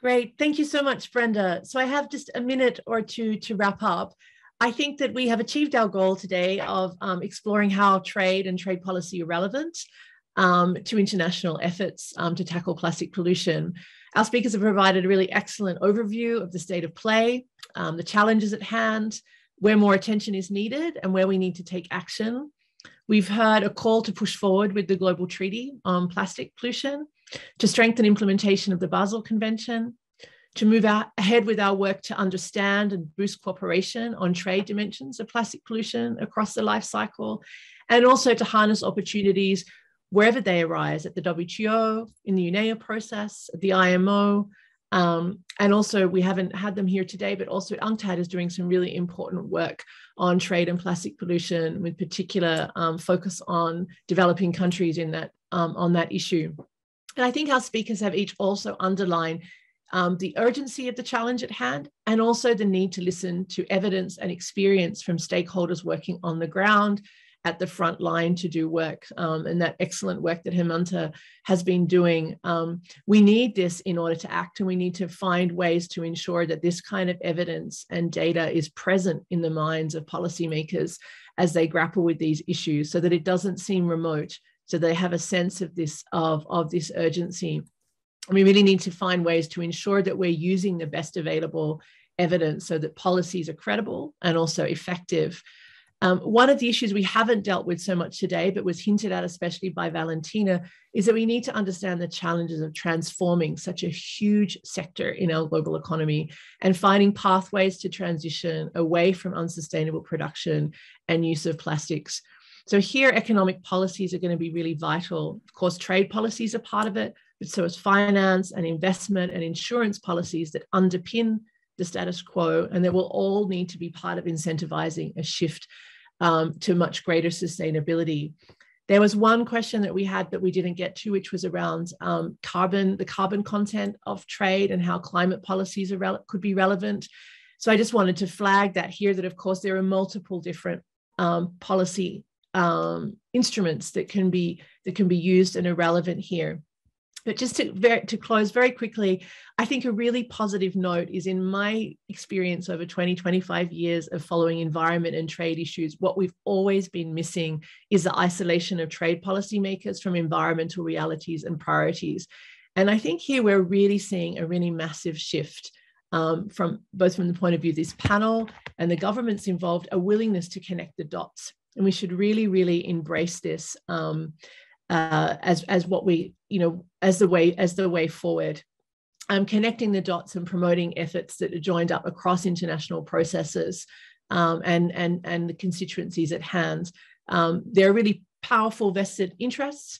Speaker 1: Great. Thank you so much, Brenda. So I have just a minute or two to wrap up. I think that we have achieved our goal today of um, exploring how trade and trade policy are relevant um, to international efforts um, to tackle plastic pollution. Our speakers have provided a really excellent overview of the state of play, um, the challenges at hand, where more attention is needed and where we need to take action. We've heard a call to push forward with the Global Treaty on Plastic Pollution, to strengthen implementation of the Basel Convention, to move ahead with our work to understand and boost cooperation on trade dimensions of plastic pollution across the life cycle, and also to harness opportunities wherever they arise at the WTO, in the UNEA process, at the IMO, um, and also, we haven't had them here today, but also UNCTAD is doing some really important work on trade and plastic pollution, with particular um, focus on developing countries in that um, on that issue. And I think our speakers have each also underlined um, the urgency of the challenge at hand and also the need to listen to evidence and experience from stakeholders working on the ground at the front line to do work um, and that excellent work that Hemantha has been doing. Um, we need this in order to act, and we need to find ways to ensure that this kind of evidence and data is present in the minds of policymakers as they grapple with these issues so that it doesn't seem remote, so they have a sense of this, of, of this urgency. we really need to find ways to ensure that we're using the best available evidence so that policies are credible and also effective um, one of the issues we haven't dealt with so much today, but was hinted at especially by Valentina, is that we need to understand the challenges of transforming such a huge sector in our global economy and finding pathways to transition away from unsustainable production and use of plastics. So here, economic policies are going to be really vital. Of course, trade policies are part of it, but so is finance and investment and insurance policies that underpin the status quo, and they will all need to be part of incentivizing a shift um, to much greater sustainability. There was one question that we had that we didn't get to, which was around um, carbon, the carbon content of trade and how climate policies could be relevant. So I just wanted to flag that here that, of course, there are multiple different um, policy um, instruments that can be that can be used and are relevant here. But just to, very, to close very quickly, I think a really positive note is in my experience over 20, 25 years of following environment and trade issues, what we've always been missing is the isolation of trade policymakers from environmental realities and priorities. And I think here we're really seeing a really massive shift um, from both from the point of view of this panel and the governments involved, a willingness to connect the dots. And we should really, really embrace this. Um, uh, as as what we you know as the way as the way forward. Um, connecting the dots and promoting efforts that are joined up across international processes um, and and and the constituencies at hand. Um, there are really powerful vested interests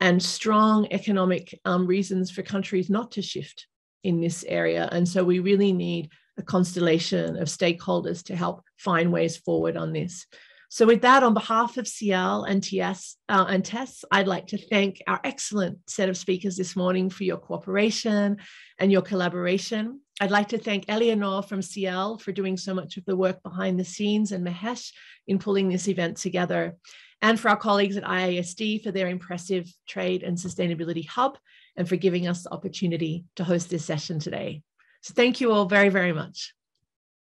Speaker 1: and strong economic um, reasons for countries not to shift in this area, and so we really need a constellation of stakeholders to help find ways forward on this. So with that, on behalf of CIEL and TS uh, and TESS, I'd like to thank our excellent set of speakers this morning for your cooperation and your collaboration. I'd like to thank Eleanor from CIEL for doing so much of the work behind the scenes and Mahesh in pulling this event together. And for our colleagues at IISD for their impressive trade and sustainability hub and for giving us the opportunity to host this session today. So thank you all very, very much.